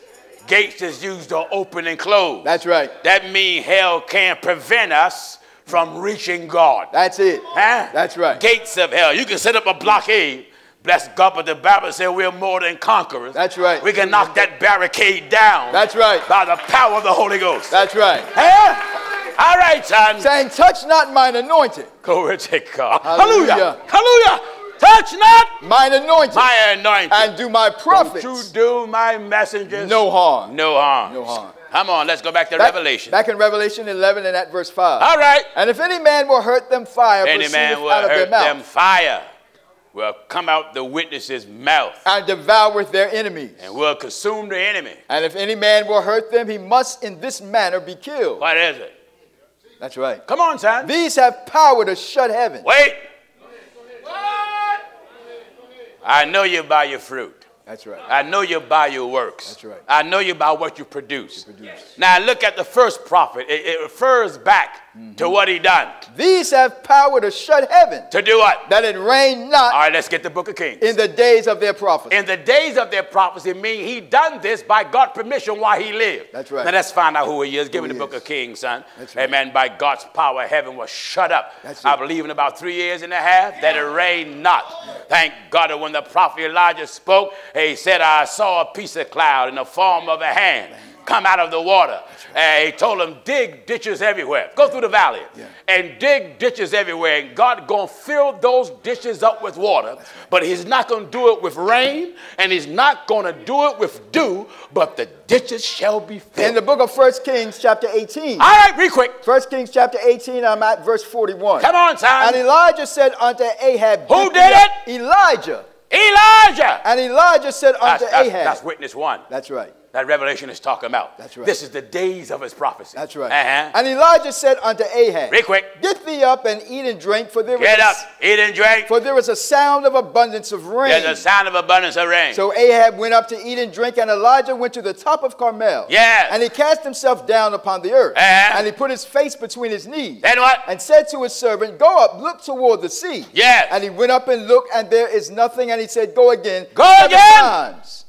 Gates is used to open and close. That's right. That means hell can't prevent us from reaching God. That's it. Huh? That's right. Gates of hell. You can set up a blockade. Bless God, but the Bible says we're more than conquerors. That's right. We can knock that barricade down. That's right. By the power of the Holy Ghost. That's right. huh? All right, son. Saying, touch not mine anointed. Glory to God. Hallelujah. Hallelujah. Hallelujah. Touch not Mine anointed. my anointing. and do my Don't prophets you do my messengers no harm. no harm. No harm. Come on, let's go back to Back- Revelation. Back in Revelation 11 and at verse 5. All right. And if any man will hurt them, fire Any man will out of their hurt mouth them, fire will come out the witness's mouth and devoureth their enemies. and will consume the enemy. And if any man will hurt them, he must in this manner be killed. What is it? That's right. Come on, son. These have power to shut heaven. Wait. I know you by your fruit. That's right. I know you by your works. That's right. I know you by what you produce. produce. Now look at the first prophet. It, it refers back Mm-hmm. to what he done. These have power to shut heaven, To do what? that it rain not All right, let's get the book of Kings. in the days of their prophecy. In the days of their prophecy, mean he done this by God's permission while he lived. That's right. Now let's find out who he is. Give me the he book is. of Kings, son. That's right. Amen. By God's power, heaven was shut up. That's I it. believe in about three years and a half that it rained not. Thank God that when the prophet Elijah spoke, he said, I saw a piece of cloud in the form of a hand come out of the water. And he told them, dig ditches everywhere. Go through the valley Yeah. and dig ditches everywhere. And God gonna fill those ditches up with water. But he's not gonna do it with rain, and he's not gonna do it with dew, but the ditches shall be filled. In the book of 1 Kings, chapter 18. All right, real quick. 1 Kings, chapter 18, I'm at verse 41. Come on, son. And Elijah said unto Ahab, Who did it? Elijah. Elijah. And Elijah said That's, unto that's, Ahab, that's witness one. That's right. That Revelation is talking about. That's right. This is the days of his prophecy. That's right. Uh-huh. And Elijah said unto Ahab, Real quick. Get thee up and eat and drink, for there Get is up, eat and drink. for there is a sound of abundance of rain. There's a sound of abundance of rain. So Ahab went up to eat and drink, and Elijah went to the top of Carmel. Yes. And he cast himself down upon the earth. Uh-huh. And he put his face between his knees. then what? and said to his servant, Go up, look toward the sea. Yes. And he went up and looked, and there is nothing. And he said, Go again. Go seven again. Times.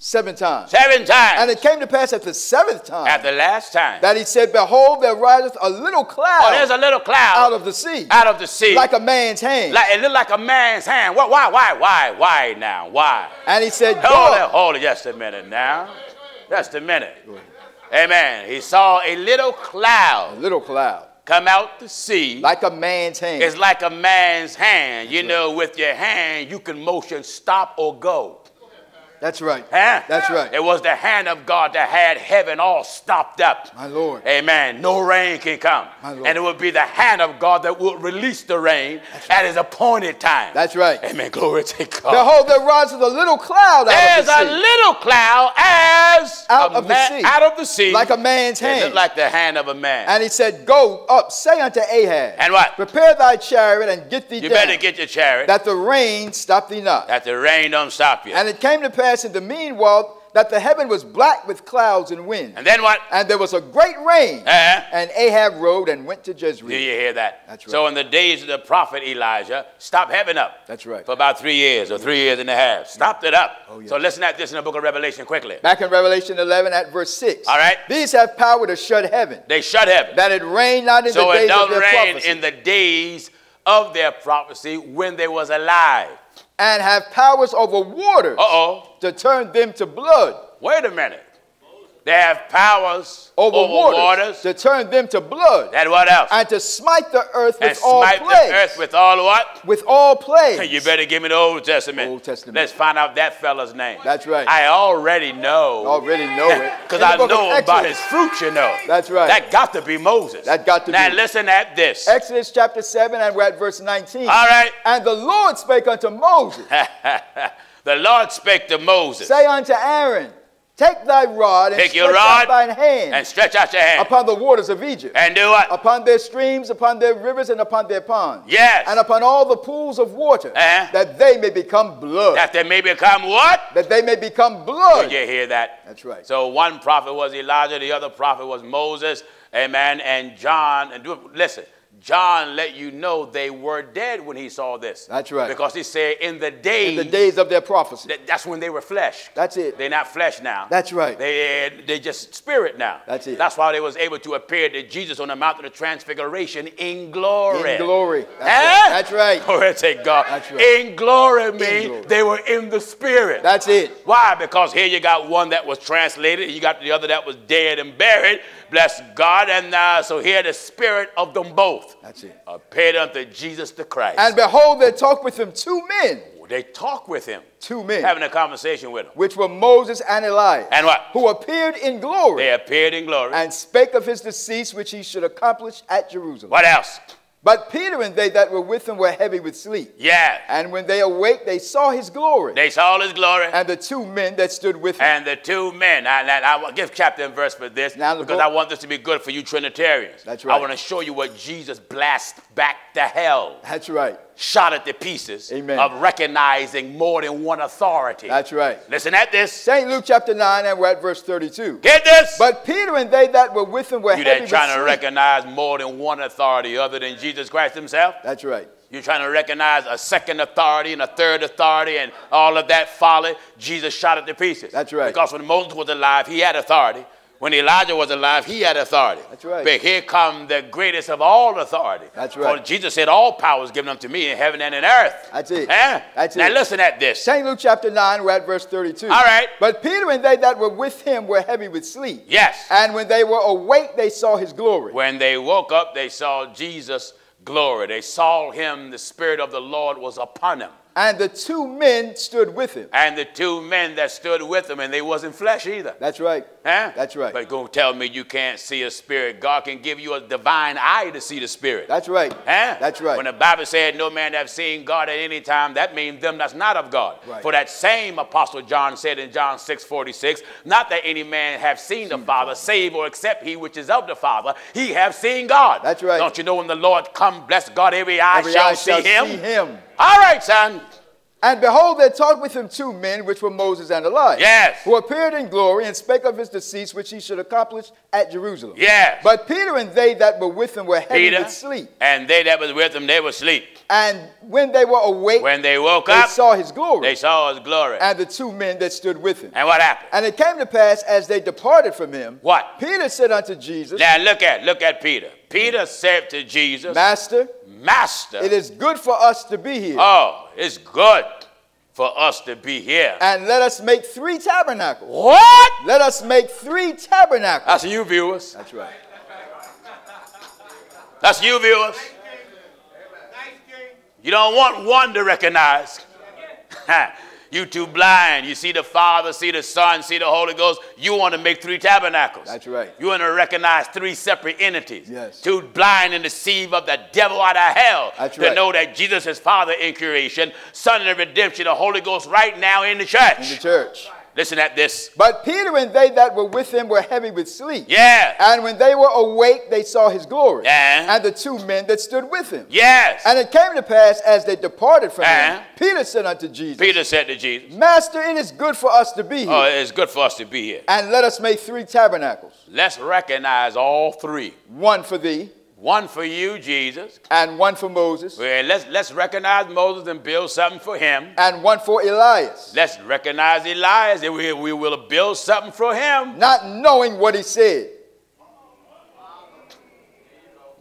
Seven times. Seven times. And it came to pass at the seventh time At the last time. that he said, Behold, there riseth a little cloud oh, there's a little cloud out of the sea, out of the sea. like a man's hand. Like- it looked like a man's hand. Why, why, why, why, why now? Why? and he said, Hold it, hold it just a minute now. Just a minute. Amen. He saw a little cloud. A cloud little cloud, come out the sea. like a man's hand. It's like a man's hand. You know, with your hand, you can motion stop or go. That's right. Huh? That's right. It was the hand of God that had heaven all stopped up. My Lord. Amen. No rain can come. My Lord. And it would be the hand of God that will release the rain at his appointed time. That's right. Amen. Glory to God. Behold, there riseth a little cloud out There's of the a little cloud as Out a of the sea. out of the sea, like a man's hand. like the hand of a man. and he said, Go up, say unto Ahab, And what? Prepare thy chariot and get thee you down, better get your chariot that the rain stop thee not. that the rain don't stop you. And it came to pass in the meanwhile that the heaven was black with clouds and wind, And then what? and there was a great rain. Uh-huh. And Ahab rode and went to Jezreel. Do you hear that? That's right. So in the days of the prophet Elijah, stop heaven up. That's right. For about three years or three years and a half. Stopped it up. Oh, yeah. So listen at this in the book of Revelation quickly. Back in Revelation 11 at verse 6. All right. These have power to shut heaven, They shut heaven. that it rained not in so the days of their don't their rain prophecy, in the days of their prophecy when they was alive. And have powers over waters Uh-oh. to turn them to blood. Wait a minute. They have powers Over, over, waters, waters. to turn them to blood, And what else? and to smite the earth And with all smite plagues. the earth with all what? with all plagues. You better give me the Old Testament. Old Testament. Let's find out that fella's name. That's right. I already know. already know it. Because I know about his fruit, you know. That's right. That got to be Moses. That got to now be. Now listen at this. Exodus chapter 7, and we're at verse 19. All right. And the Lord spake unto Moses, the Lord spake to Moses Say unto Aaron, Take thy rod and Take your stretch out thine hand and stretch out your hand upon the waters of Egypt, and do what? upon their streams, upon their rivers, and upon their ponds, Yes. and upon all the pools of water, Uh-huh. that they may become blood. that they may become what? that they may become blood. Did you hear that? That's right. So one prophet was Elijah, the other prophet was Moses, amen, and John. And do, listen, John let you know they were dead when he saw this. That's right. Because he said, in the days, in the days of their prophecy. that- that's when they were flesh. That's it. They're not flesh now. That's right. They they just spirit now. That's it. That's why they was able to appear to Jesus on the mountain of the transfiguration in glory. In glory. That's Huh? right. That's right. Glory to God. That's right. In glory means they were in the spirit. That's it. Why? Because here you got one that was translated, you got the other that was dead and buried. Bless God. And uh, so here the spirit of them both That's it. appeared unto Jesus the Christ. And behold, there talked with him two men, they talked with him, two men, having a conversation with him. which were Moses and Elias, And what? who appeared in glory, They appeared in glory. and spake of his decease, which he should accomplish at Jerusalem. what else? But Peter and they that were with him were heavy with sleep. Yeah. And when they awake, they saw his glory, They saw his glory. and the two men that stood with him. And the two men, and I, I will give chapter and verse for this Now because I want this to be good for you Trinitarians. That's right. I want to show you what Jesus blasted back to hell, That's right. Shot at the pieces Amen. of recognizing more than one authority. That's right. Listen at this. St. Luke chapter 9, and we're at verse 32. Get this. But Peter and they that were with him were you heavy that trying to recognize more than one authority other than Jesus Christ himself? That's right. You're trying to recognize a second authority and a third authority and all of that folly. Jesus shot it to pieces. That's right. Because when Moses was alive, he had authority. When Elijah was alive, he had authority. That's right. But here come the greatest of all authority. That's right. For Jesus said, All power is given unto me in heaven and in earth. That's it. Huh? That's now it. listen at this. St. Luke chapter 9, we're at verse 32. All right. But Peter and they that were with him were heavy with sleep. Yes. And when they were awake, they saw his glory. When they woke up, they saw Jesus' glory. They saw him, the Spirit of the Lord was upon him. And the two men stood with him. And the two men that stood with him, and they wasn't flesh either. That's right. Huh? That's right. But go tell me you can't see a spirit. God can give you a divine eye to see the spirit. That's right. Huh? That's right. When the Bible said no man have seen God at any time, that means them that's not of God. Right. For that same apostle John said in John 6 46, not that any man have seen the Father, save or except he which is of the Father, he have seen God. That's right. Don't you know when the Lord come, bless God, every eye, Every shall, eye see, shall him? see him. All right, son. And behold, there talked with him two men, which were Moses and Elias, Yes. who appeared in glory and spake of his decease, which he should accomplish at Jerusalem. Yes. But Peter and they that were with him were heavy Peter with sleep. and they that was with him, they were asleep. And when they were awake, When they woke they up, they saw his glory, they saw his glory. and the two men that stood with him. And what happened? And it came to pass as they departed from him, What? Peter said unto Jesus, Now look at look at Peter. Peter said to Jesus, Master, Master, it is good for us to be here. oh, it's good for us to be here. and let us make three tabernacles. What? Let us make three tabernacles. That's you viewers. That's right. That's you viewers. You don't want one to recognize. you too blind. You see the Father, see the Son, see the Holy Ghost. You want to make three tabernacles. That's right. You want to recognize three separate entities. Yes. Too blind and deceived of the devil out of hell. That's to right. know that Jesus is Father in creation, Son in redemption, the Holy Ghost right now in the church. In the church. Listen at this. But Peter and they that were with him were heavy with sleep. Yeah. And when they were awake, they saw his glory. Yeah. And the two men that stood with him. Yes. And it came to pass as they departed from Uh-huh. him, Peter said unto Jesus, Peter said to Jesus, Master, it is good for us to be here. Oh, it's good for us to be here. and let us make three tabernacles Let's recognize all three. one for thee, One for you, Jesus. and one for Moses, Well, let's, let's recognize Moses and build something for him. and one for Elias, Let's recognize Elias and we, we will build something for him. not knowing what he said.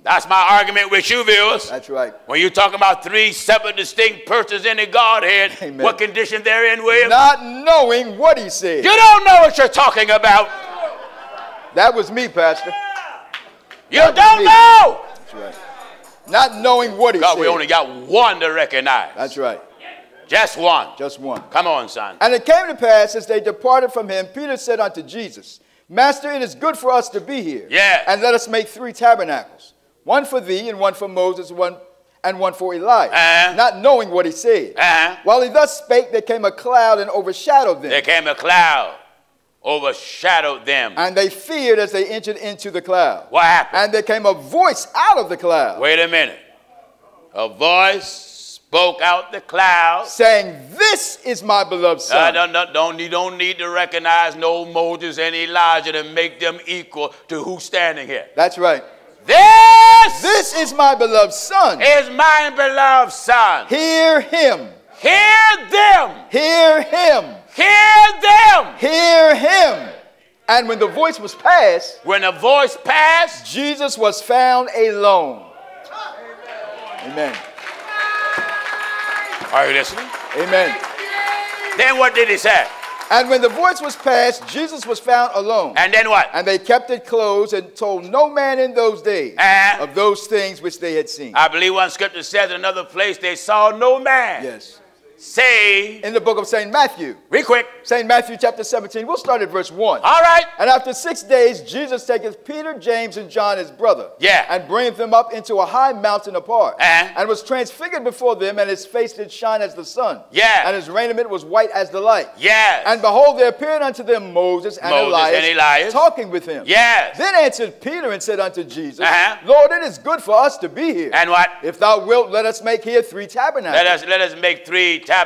That's my argument with you, viewers. That's right. When you talk about three separate distinct persons in the Godhead, Amen. what condition they're in, William? Not knowing what he said. You don't know what you're talking about. That was me, Pastor. You don't know. That's right. Not knowing what he God, said. we only got one to recognize. That's right. Just one. Just one. Come on, son. And it came to pass as they departed from him, Peter said unto Jesus, Master, it is good for us to be here. Yes. And let us make three tabernacles one for thee, and one for Moses, one and one for Elijah, Uh-huh. Not knowing what he said. Uh-huh. While he thus spake, there came a cloud and overshadowed them. There came a cloud, overshadowed them. and they feared as they entered into the cloud. What happened? And there came a voice out of the cloud, Wait a minute. A voice spoke out the cloud. saying, This is my beloved I son. don't, don't, don't, you don't need to recognize no Moses and Elijah to make them equal to who's standing here. That's right. This, This is my beloved son. is my beloved son. Hear him. Hear them. Hear him. Hear them. Hear him. And when the voice was passed, When the voice passed, Jesus was found alone. Amen. are you listening? Amen. Then what did he say? And when the voice was passed, Jesus was found alone. And then what? And they kept it closed and told no man in those days Uh-huh. of those things which they had seen. I believe one scripture says in another place they saw no man. Yes. Say, In the book of St. Matthew, be quick. St. Matthew chapter 17, we'll start at verse 1. All right. And after six days, Jesus taketh Peter, James, and John his brother, Yeah. and bringeth them up into a high mountain apart, Uh-huh. and was transfigured before them, and his face did shine as the sun, Yeah. and his raiment was white as the light. Yes. And behold, there appeared unto them Moses and, Moses Elias, and Elias. talking with him. Yes. Then answered Peter and said unto Jesus, Uh-huh. Lord, it is good for us to be here. And what? if thou wilt, let us make here three tabernacles. Let us let us make three tabernacles.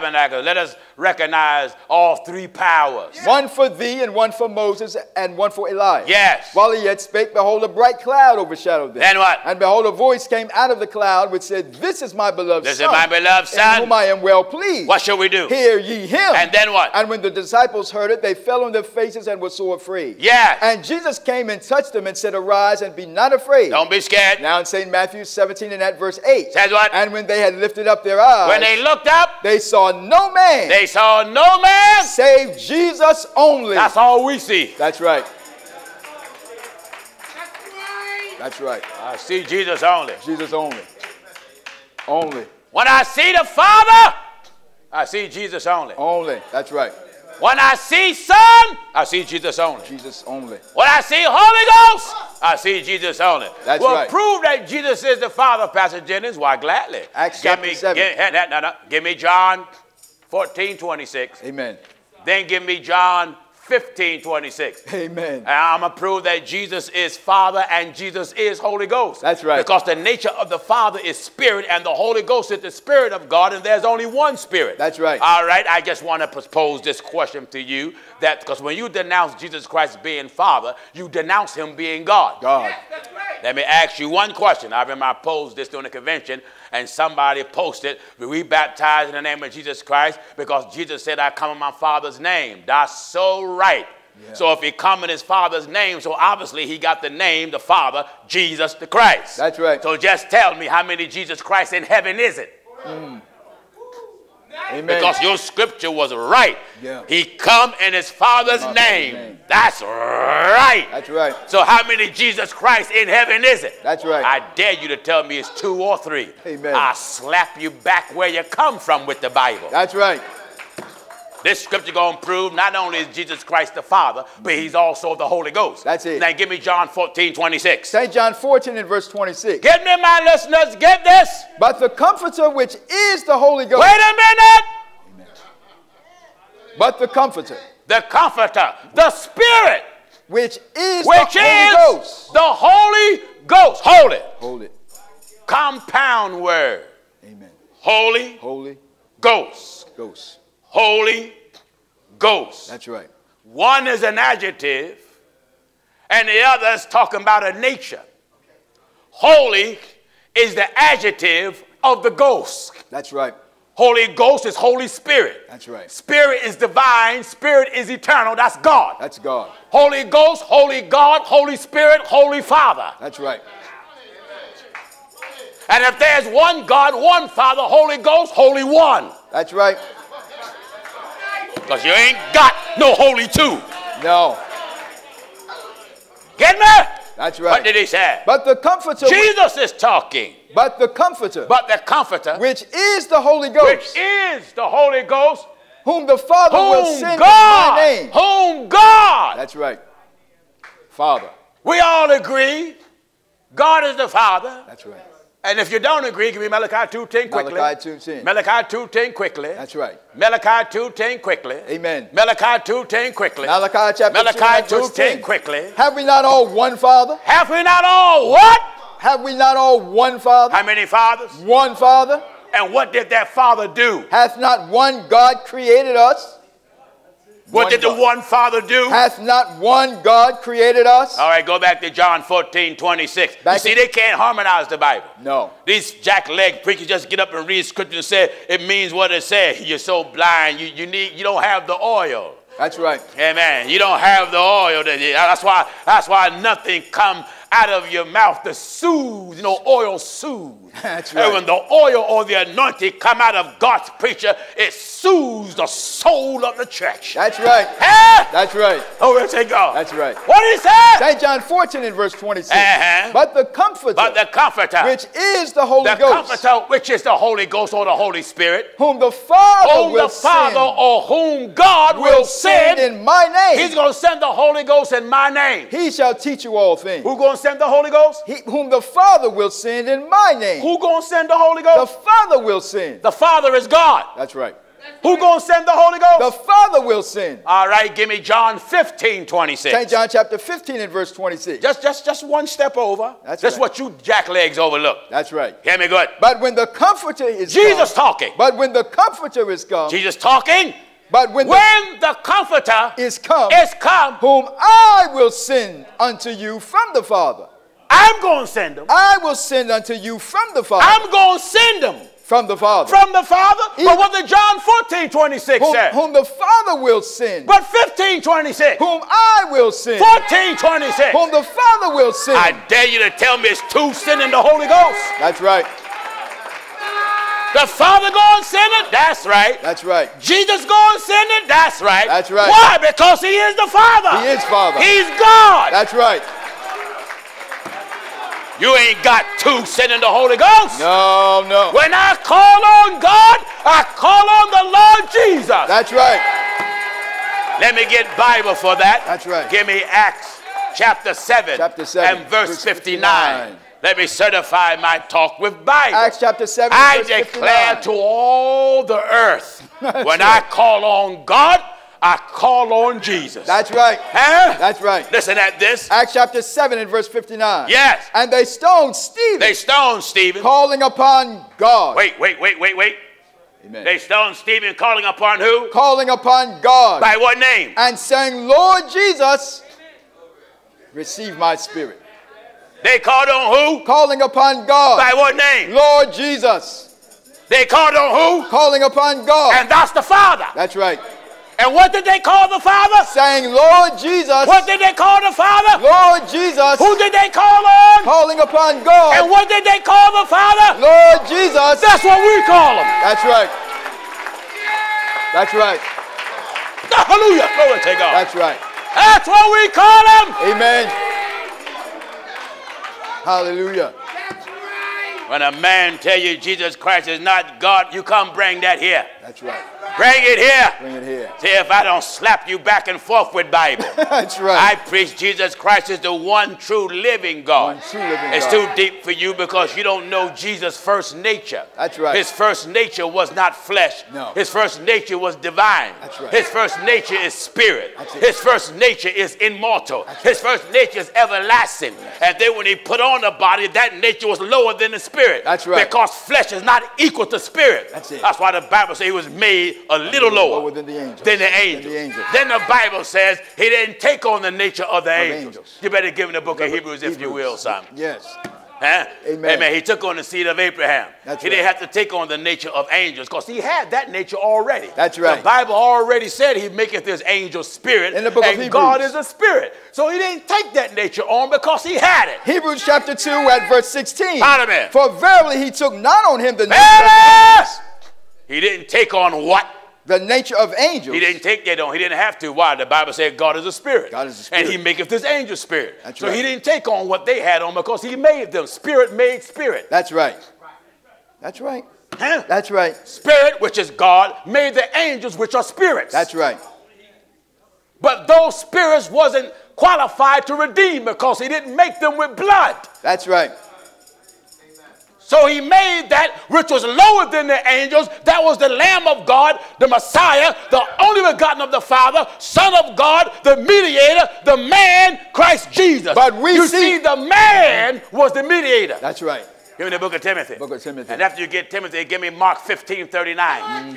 Let us recognize all three powers. One for thee, and one for Moses, and one for Elias. Yes. While he yet spake, behold, a bright cloud overshadowed them. Then what? And behold, a voice came out of the cloud which said, This is my beloved This is my beloved In son. whom I am well pleased. What shall we do? Hear ye him. And then what? And when the disciples heard it, they fell on their faces and were sore afraid. Yes. And Jesus came and touched them and said, Arise and be not afraid. Don't be scared. Now in St. Matthew 17 and at verse 8. Says what? And when they had lifted up their eyes, When they looked up, they saw no man they saw no man. save Jesus only. That's all we see. That's right. That's right. I see Jesus only. Jesus only. Only. When I see the Father, I see Jesus only. Only. That's right. When I see Son, I see Jesus only. Jesus only. When I see Holy Ghost, I see Jesus only. That's well, right. prove that Jesus is the Father, Pastor Jennings. Why, gladly. Acts give chapter me, 7. Give, no, no, no. give me John 14, 26. Amen. Then give me John 15, 26. Amen. And I'm going to prove that Jesus is Father and Jesus is Holy Ghost. That's right. Because the nature of the Father is Spirit and the Holy Ghost is the Spirit of God, and there's only one Spirit. That's right. All right. I just want to pose this question to you that because when you denounce Jesus Christ being Father, you denounce Him being God. God. Let me ask you one question. I remember I posed this during the convention, and somebody posted, We baptize in the name of Jesus Christ because Jesus said, I come in my Father's name. That's so right. So if he come in his Father's name, so obviously he got the name, the Father, Jesus the Christ. That's right. So just tell me how many Jesus Christ in heaven is it? Hmm. Amen. Because your scripture was right. Yeah. He come in his Father's Father's name. name. That's right. That's right. So how many Jesus Christ in heaven is it? That's right. I dare you to tell me it's two or three. Amen. I'll slap you back where you come from with the Bible. That's right. This scripture gonna prove not only is Jesus Christ the Father, but he's also the Holy Ghost. That's it. Now give me John 14, 26. St. John 14 and verse 26. Give me, my listeners, get this. But the Comforter, which is the Holy Ghost. Wait a minute. But the Comforter, The Comforter, the Spirit, which is which the Holy is Ghost. the Holy Ghost. Hold it. Hold it. Compound word. Amen. Holy Holy Ghost. Ghost. Holy Ghost. That's right. One is an adjective, and the other is talking about a nature. Holy is the adjective of the ghost. That's right. Holy Ghost is Holy Spirit. That's right. Spirit is divine, Spirit is eternal. That's God. That's God. Holy Ghost, Holy God, Holy Spirit, Holy Father. That's right. And if there's one God, one Father, Holy Ghost, Holy One. That's right. Because you ain't got no Holy Two. No. Get me? That's right. What did he say? But the Comforter, Jesus is talking. but the Comforter, But the Comforter, which is the Holy Ghost. which is the Holy Ghost, whom the Father will send God, in my name. whom God. That's right. Father. We all agree God is the Father. That's right. And if you don't agree, give me Malachi 2.10 quickly. Malachi 2:10. Malachi 2.10 quickly. That's right. Malachi 2.10 quickly. Amen. Malachi 2.10 quickly. Malachi chapter 2, Malachi verse 2.10 10. quickly. Have we not all one Father? Have we not all what? Have we not all one Father? How many fathers? One Father? And what did that father do? Hath not one God created us? What One did the one father do? Hath not one God created us? All right, go back to John 14, 26. you see, they can't harmonize the Bible. No. These jackleg preachers just get up and read scripture and say it means what it says. You're so blind. You, you need you don't have the oil. That's right. Amen. You don't have the oil. that- That's why that's why nothing come out of your mouth to soothe. You know, oil soothes. That's And right. when the oil or the anointing come out of God's preacher, it soothes the soul of the church. That's right. Huh? That's right. Oh, where's it go? That's right. What did he say? St. John 14 in verse 26. Uh-huh. But the Comforter, But the Comforter, which is the Holy the Ghost, Comforter, which is the Holy Ghost or the Holy Spirit, whom the Father whom will the Father send, or whom God will, will send send, in my name. He's going to send the Holy Ghost in my name. he shall teach you all things. Who going to send the Holy Ghost? He, whom the Father will send in my name. Who going to send the Holy Ghost? The Father will send. The Father is God. That's right. Who to send the Holy Ghost? The Father will send. All right, give me John 15, 26. St. John chapter 15 and verse 26. Just, just, just one step over. That's That's right. what you jacklegs overlook. That's right. Hear me good. But when the Comforter is Jesus come, talking. but when the Comforter is come, Jesus talking. But when When the Comforter is come, is come, whom I will send unto you from the Father. I'm going to send him. I will send unto you from the Father. I'm going to send him from the Father. from the Father. He- But what did John 14, 26 whom, say? whom the Father will send. But 15, 26. whom I will send. 14, 26. Whom the Father will send. I dare you to tell me it's two sending the Holy Ghost. That's right. The Father going to send it? That's right. That's right. Jesus going to send it? That's right. That's right. Why? Because he is the Father. He is Father. He's God. That's right. You ain't got two sending the Holy Ghost. No, no. When I call on God, I call on the Lord Jesus. That's right. Let me get Bible for that. That's right. Give me Acts chapter 7, Chapter 7, and verse, verse 59. 59. Let me certify my talk with Bible. Acts chapter 7. I declare to all the earth, when right. I call on God, I call on Jesus. That's right. huh? That's right. Listen at this. Acts chapter 7 and verse 59. Yes. And they stoned Stephen, They stoned Stephen. calling upon God. Wait, wait, wait, wait, wait. Amen. They stoned Stephen calling upon who? calling upon God. By what name? and saying, Lord Jesus, receive my spirit. They called on who? Calling upon God. By what name? Lord Jesus, They called on who? calling upon God. And that's the Father. That's right. And what did they call the Father? Saying, Lord Jesus, What did they call the Father? Lord Jesus, Who did they call on? calling upon God. And what did they call the Father? Lord Jesus. That's what we call him. That's right. That's right. Hallelujah. Glory to God. That's right. That's what we call him. Amen. Hallelujah. When a man tell you Jesus Christ is not God, you come bring that here. That's right. Bring it here. Bring it here. See if I don't slap you back and forth with Bible. That's right. I preach Jesus Christ is the one true living God. One true living it's God. too deep for you because you don't know Jesus' first nature. That's right. His first nature was not flesh. No. His first nature was divine. That's right. His first nature is spirit. That's it. His first nature is immortal. His first nature is everlasting. And then when he put on the body, that nature was lower than the spirit. That's right. Because flesh is not equal to spirit. That's it. That's why the Bible says he was made a little lower, lower than the angels. Than the angels. Than the angels. Then the Bible says he didn't take on the nature of the angels. angels. You better give him the book of Hebrews, if you will, son. Yes. Huh? Amen. He took on the seed of Abraham. That's he didn't have to take on the nature of angels because he had that nature already. That's right. The Bible already said he maketh his angel spirit. In the book of Hebrews. God is a spirit. So he didn't take that nature on because he had it. Hebrews chapter 2 at verse 16. Hallelujah. For verily he took not on him the nature! He didn't take on what? The nature of angels. He didn't take that on. He didn't have to. Why? The Bible said God is a spirit. God is a And he maketh his angel spirit. That's so right. he didn't take on what they had on because he made them. Spirit made spirit. That's right. That's right. Huh? That's right. Spirit, which is God, made the angels, which are spirits. That's right. But those spirits wasn't qualified to redeem because he didn't make them with blood. That's right. So he made that which was lower than the angels. That was the Lamb of God, the Messiah, the only begotten of the Father, Son of God, the mediator, the man, Christ Jesus. But we you see- see, the man was the mediator. That's right. Give me the book of Timothy. Book of Timothy. And after you get Timothy, give me Mark 15, 39.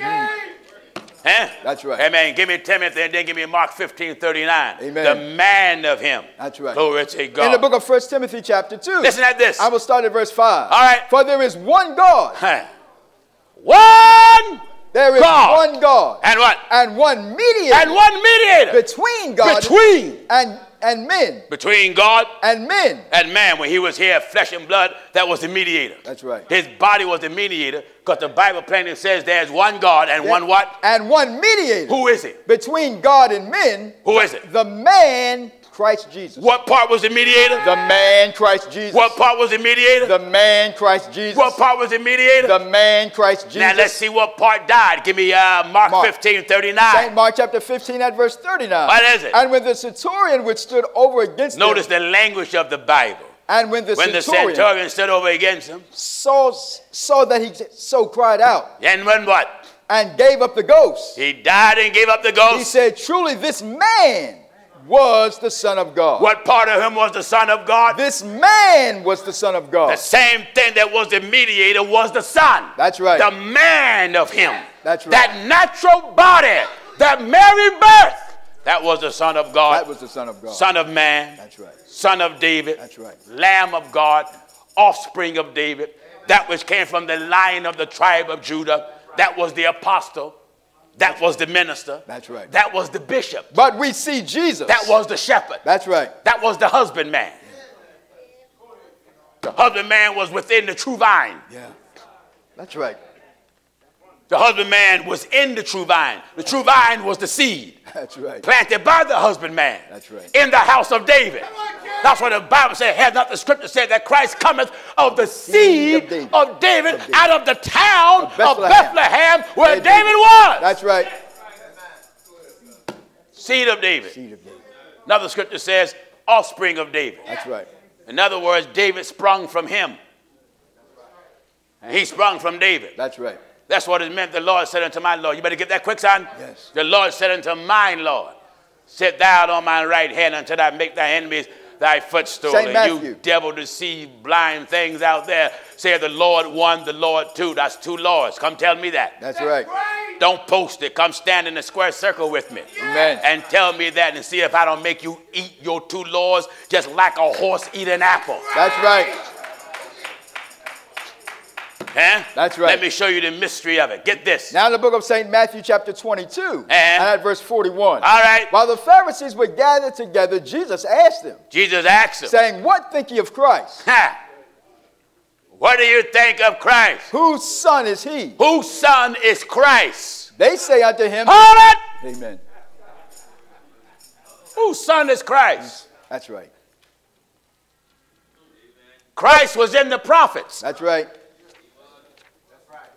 Huh? That's right. Amen. Give me Timothy and then give me Mark 15, 39. Amen. The man of him. That's right. Glory to God. In the book of 1 Timothy chapter 2. Listen at this. I will start at verse 5. All right. For there is one God. Huh. One There is God. one God. and what? And one mediator And one mediator between God between and, and men. between God And men. and man. When he was here, flesh and blood, that was the mediator. That's right. His body was the mediator because the Bible plainly says there's one God and one what? And one mediator Who is it? between God and men. Who is it? The man, Christ Jesus. What part was the mediator? The man, Christ Jesus. What part was the mediator? The man, Christ Jesus. What part was the mediator? The man, Christ Jesus. Now let's see what part died. Give me uh, Mark, Mark. 15, 39. St. Mark chapter 15 at verse 39. What is it? And when the centurion which stood over against Notice the language of the Bible. and when the When the centurion, centurion stood over against him, saw, saw that he so cried out and when what? and gave up the ghost, He died and gave up the ghost. he said, Truly, this man was the Son of God. What part of him was the Son of God? This man was the Son of God. The same thing that was the mediator was the Son. That's right. The man of him. That's right. That natural body, that Mary birth, that was the Son of God. That was the Son of God. Son of man, That's right. Son of David. That's right. Lamb of God, offspring of David. That which came from the lion of the tribe of Judah. That was the apostle. That was the minister. That's right. That was the bishop. But we see Jesus. That was the shepherd. That's right. That was the husbandman. The husbandman was within the true vine. Yeah. That's right. The husbandman was in the true vine. The true vine was the seed. That's right. planted by the husbandman That's right. in the house of David. That's what the Bible said. Has not the scripture said that Christ cometh of the seed of David. of David, Of David. out of the town Of of Bethlehem. Bethlehem, where Where David, David- was. That's right. seed of David. Seed of David. Another scripture says offspring of David. That's right. In other words, David sprung from him. And he sprung from David. That's right. That's what it meant. The Lord said unto my Lord, You better get that quick, son. Yes. The Lord said unto mine Lord, Sit thou on my right hand until I make thy enemies thy footstool. And you devil deceived blind things out there say the Lord one, the Lord two. That's two Lords. Come tell me that. That's right. Don't post it. Come stand in a square circle with me. Amen. And tell me that and see if I don't make you eat your two lords just like a horse eat an apple. That's right. Huh? That's right. Let me show you the mystery of it. Get this. Now in the book of St. Matthew, chapter 22, uh-huh. and, at verse 41. All right. While the Pharisees were gathered together, Jesus asked them, Jesus asked them. saying, What think ye of Christ? ha, what do you think of Christ? Whose son is he? Whose son is Christ? They say unto him, Hold it! Amen. Whose son is Christ? That's right. Christ was in the prophets. That's right.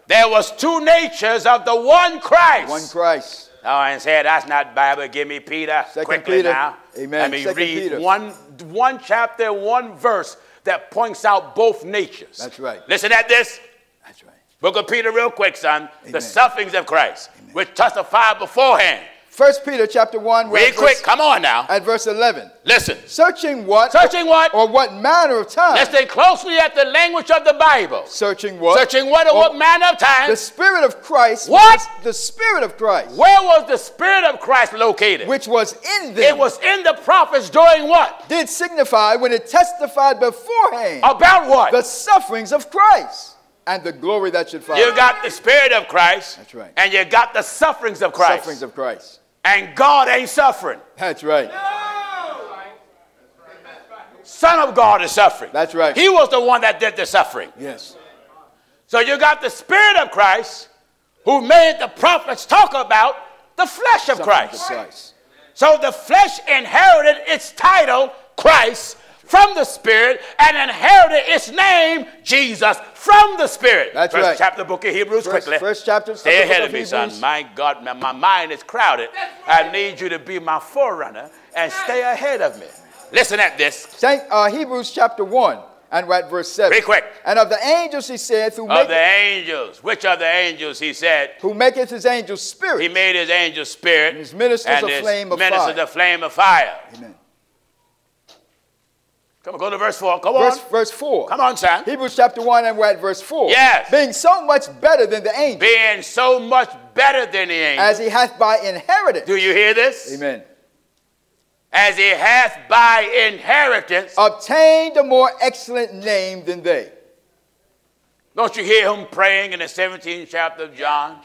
There was two natures of the one Christ. One Christ. Oh, and said, that's not Bible. Give me Peter Second quickly Peter. now. Amen. Let me Second read Peter. one one chapter, one verse that points out both natures. That's right. Listen at this. That's right. Book of Peter, real quick, son. The sufferings of Christ, which testified beforehand. First Peter chapter 1, Real verse, quick, come on now. at verse 11. Listen. Searching what? Searching what? Or what manner of time? Listen closely at the language of the Bible. Searching what? Searching what or Or what manner of time? The Spirit of Christ. What? The Spirit of Christ. Where was the Spirit of Christ located? Which was in them. It was in the prophets doing what? Did signify when it testified beforehand About what? the sufferings of Christ and the glory that should follow. You got the Spirit of Christ. That's right. And you got the sufferings of Christ. Sufferings of Christ. And God ain't suffering. That's right. Son of God is suffering. That's right. He was the one that did the suffering. Yes. So you got the Spirit of Christ who made the prophets talk about the flesh of Sufferings Christ. of Christ. So the flesh inherited its title, Christ, from the Spirit, and inherited its name, Jesus, from the Spirit. That's First right. chapter, book of Hebrews, First, quickly. first chapter. Stay of ahead of me, Hebrews. son. My God, my, my mind is crowded. I need you to be my forerunner and stay ahead of me. Listen at this. Saint uh, Hebrews chapter 1 and we're at verse 7. Real quick. And of the angels he said, who, Of make, the angels, which of the angels, he said, who maketh his angels spirit. he made his angels spirit And his ministers and a his flame of ministers fire. a flame of fire. Amen. Come on, go to verse 4. Come Verse, on. verse 4. Come on, son. Hebrews chapter 1 and we're at verse 4. Yes. Being so much better than the angels, Being so much better than the angels. as he hath by inheritance. Do you hear this? Amen. As he hath by inheritance. Obtained a more excellent name than they. Don't you hear him praying in the 17th chapter of John?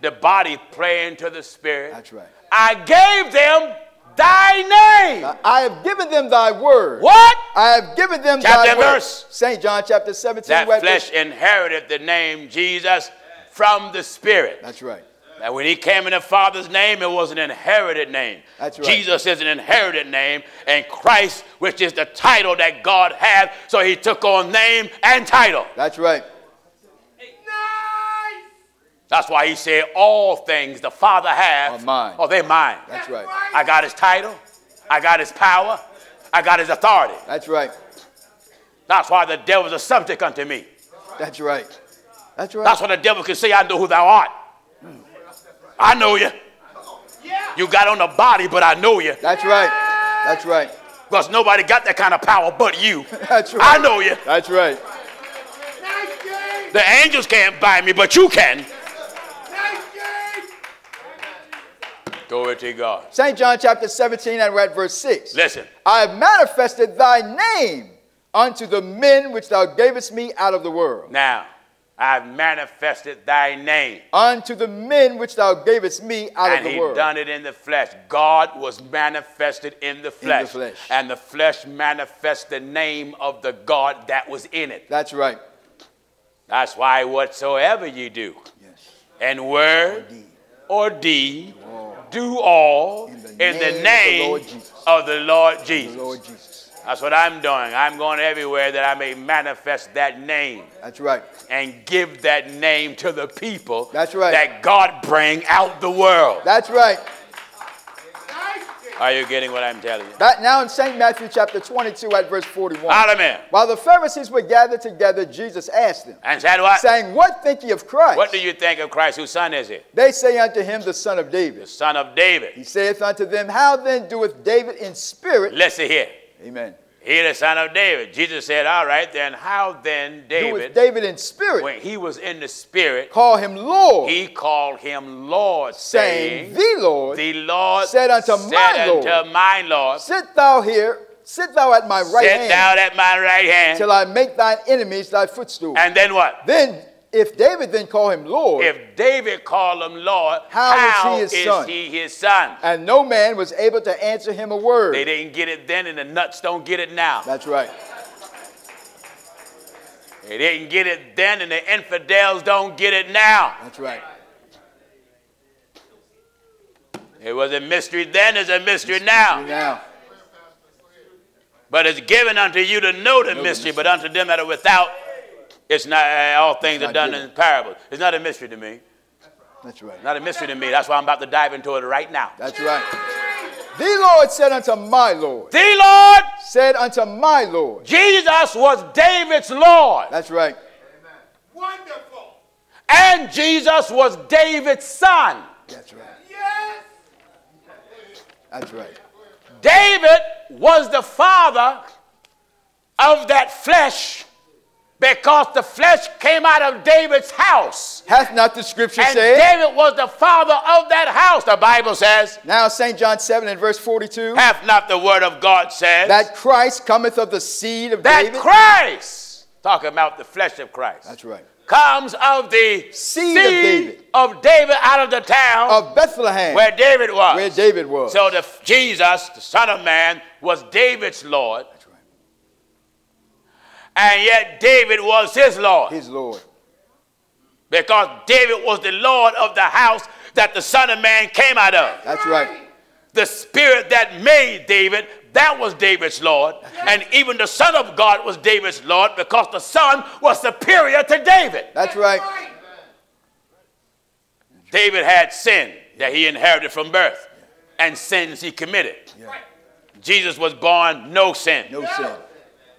The body praying to the Spirit. That's right. I gave them thy name. Uh, I have given them thy word. What? I have given them Chapter thy and word. verse. St. John chapter 17. That flesh verse- inherited the name Jesus from the Spirit. That's right. Now, when he came in the Father's name, it was an inherited name. That's right. Jesus is an inherited name, and Christ, which is the title that God had, so he took on name and title. That's right. That's why he said, All things the Father has Are mine. Oh, they're mine. That's right. I got his title, I got his power, I got his authority. That's right. That's why the devil is a subject unto me. That's right. That's right. That's why the devil can say, I know who thou art. I know you. You got on the body, but I know you. That's right. That's right. Because nobody got that kind of power but you. That's right. I know you. That's right. The angels can't bind me, but you can. Glory to God. St. John chapter 17 and we're at verse 6. Listen. I have manifested thy name unto the men which thou gavest me out of the world. Now, I've manifested thy name. Unto the men which thou gavest me out and of the world. And he done it in the flesh. God was manifested in the flesh. flesh. And the flesh manifests the name of the God that was in it. That's right. That's why whatsoever you do, Yes. in word Indeed. or deed, do all In in the the, name of the name Lord Jesus. of the Lord Jesus. Lord Jesus. That's what I'm doing. I'm going everywhere that I may manifest that name That's right. and give that name to the people That's right. that God bring out the world. That's right. Are you getting what I'm telling you? Back now in St. Matthew chapter 22 at verse 41. Amen. While the Pharisees were gathered together, Jesus asked them, And said what? saying, What think ye of Christ? What do you think of Christ? Whose son is he? They say unto him, The son of The David. son of David. He saith unto them, How then doeth David in spirit? Listen here. Amen. He the son of David. Jesus said, All right, then how then David, David in spirit? when he was in the spirit, Call him Lord, he called him Lord, saying, The Lord, The Lord said unto my said Lord, my Lord, sit thou here, sit thou at my right hand. Sit thou at my right hand. till I make thine enemies thy footstool. And then what? then, if David then call him Lord, If David called him Lord, How is he his is son? he his son? and no man was able to answer him a word. They didn't get it then, and the nuts don't get it now. That's right. They didn't get it then, and the infidels don't get it now. That's right. It was a mystery then, it's a mystery now. Now, But it's given unto you to know the mystery, but unto them that are without, it's not, uh, all things It's are done given. in parables. It's not a mystery to me. that's right. Not a mystery to me. That's why I'm about to dive into it right now. That's right. The Lord said unto my Lord, The Lord said unto my Lord. Jesus was David's Lord, That's right. Wonderful. and Jesus was David's son. That's right. Yes. That's right. David was the father of that flesh because the flesh came out of David's house. Hath not the scripture And said? David was the father of that house, the Bible says. Now, St. John 7 and verse 42, Hath not the word of God said that Christ cometh of the seed of that David. That Christ, talking about the flesh of Christ, That's right. comes of the Seed of David. of David out of the town Of Bethlehem, where David was. where David was. So the Jesus, the Son of Man, was David's Lord. And yet David was his Lord. His Lord. Because David was the Lord of the house that the Son of Man came out of. That's right. The spirit that made David, that was David's Lord. And even the Son of God was David's Lord because the Son was superior to David. That's right. David had sin that he inherited from birth and sins he committed. Jesus was born no sin, No sin.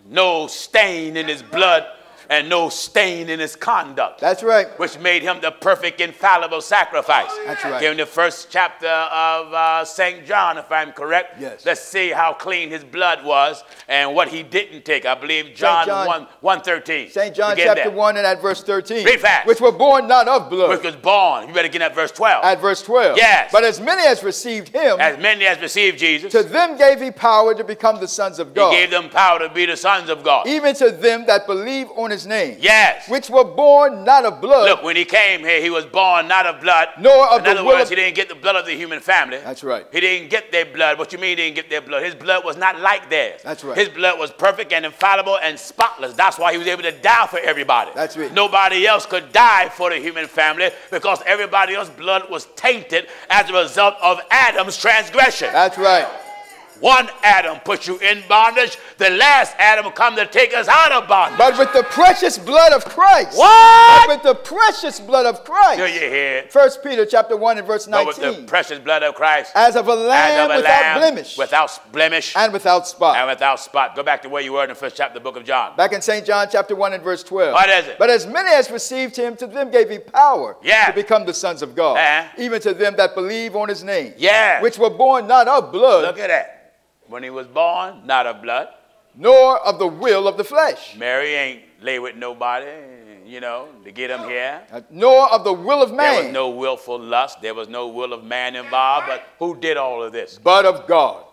No stain in his blood, and no stain in his conduct. That's right. which made him the perfect, infallible sacrifice. That's right. Here in the first chapter of uh, St. John, if I'm correct, Yes. let's see how clean his blood was and what he didn't take. I believe John, John- 1, 113. St. John chapter there. 1 and at verse 13. Read fast. Which were born not of blood. Which was born. You better get at verse 12. at verse 12. Yes. But as many as received him, as many as received Jesus, to them gave he power to become the sons of God. he gave them power to be the sons of God. even to them that believe on his name. yes. Which were born not of blood. Look, when he came here, he was born not of blood. Nor of In the other will words, he didn't get the blood of the human family. That's right. He didn't get their blood. What you mean he didn't get their blood? His blood was not like theirs. That's right. His blood was perfect and infallible and spotless. That's why he was able to die for everybody. That's right. Nobody else could die for the human family because everybody else's blood was tainted as a result of Adam's transgression. That's right. One Adam put you in bondage. The last Adam come to take us out of bondage. But with the precious blood of Christ. What? But with the precious blood of Christ. Do you hear? First Peter chapter 1 and verse But with the 19. precious blood of Christ, As of a lamb of a without lamb, blemish without blemish, and without spot. and without spot. Go back to where you were in the first chapter of the book of John. Back in St. John chapter 1 and verse 12. What is it? But as many as received him, to them gave he power Yeah. to become the sons of God. Uh-huh. Even to them that believe on his name. Yeah. Which were born not of blood, Look at that. When he was born, not of blood. nor of the will of the flesh, Mary ain't lay with nobody, you know, to get him here. uh, nor of the will of man. There was no willful lust. There was no will of man involved. But who did all of this? but of God.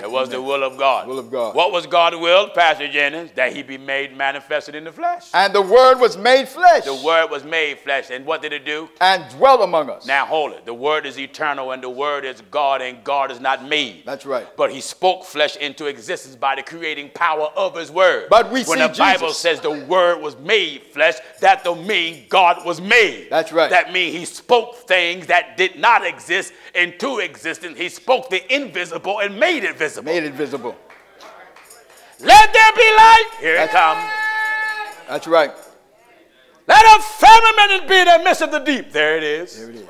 It was the will of God. Will of God. What was God's will, Pastor Jennings? That he be made manifested in the flesh. And the word was made flesh The word was made flesh. And what did it do? and dwelt among us. Now hold it. The word is eternal and the word is God and God is not made. That's right. But he spoke flesh into existence by the creating power of his word. But we when the Bible says the word was made flesh, that don't mean God was made. That's right. That means he spoke things that did not exist into existence. He spoke the invisible and made it visible. Made it visible. Let there be light. Here it comes. That's right. Let a firmament be in the midst of the deep. There it is. There it is.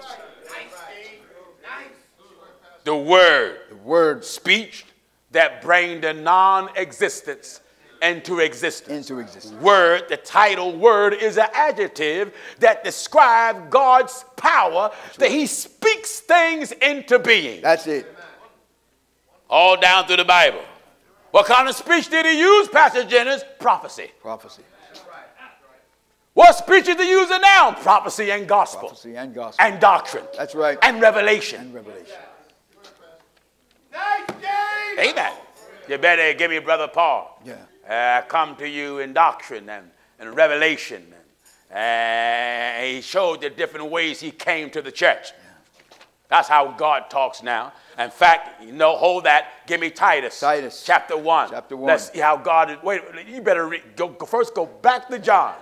The word. The word speech that bring the non-existence into existence. into existence. Word, the title word is an adjective that describes God's power that he speaks things into being. That's it. All down through the Bible. What kind of speech did he use, Pastor Jennings? Prophecy. Prophecy. What speech is he using now? Prophecy and gospel. Prophecy and gospel. And doctrine. That's right. And revelation. And revelation. Nice. Amen. You better give me Brother Paul. Yeah. uh, come to you in doctrine and, and revelation. And, uh, he showed the different ways he came to the church. That's how God talks now. In fact, you know, hold that. Give me Titus. Titus. Chapter 1. Chapter one. Let's see how God is. Wait, you better read, go, go first go back to John.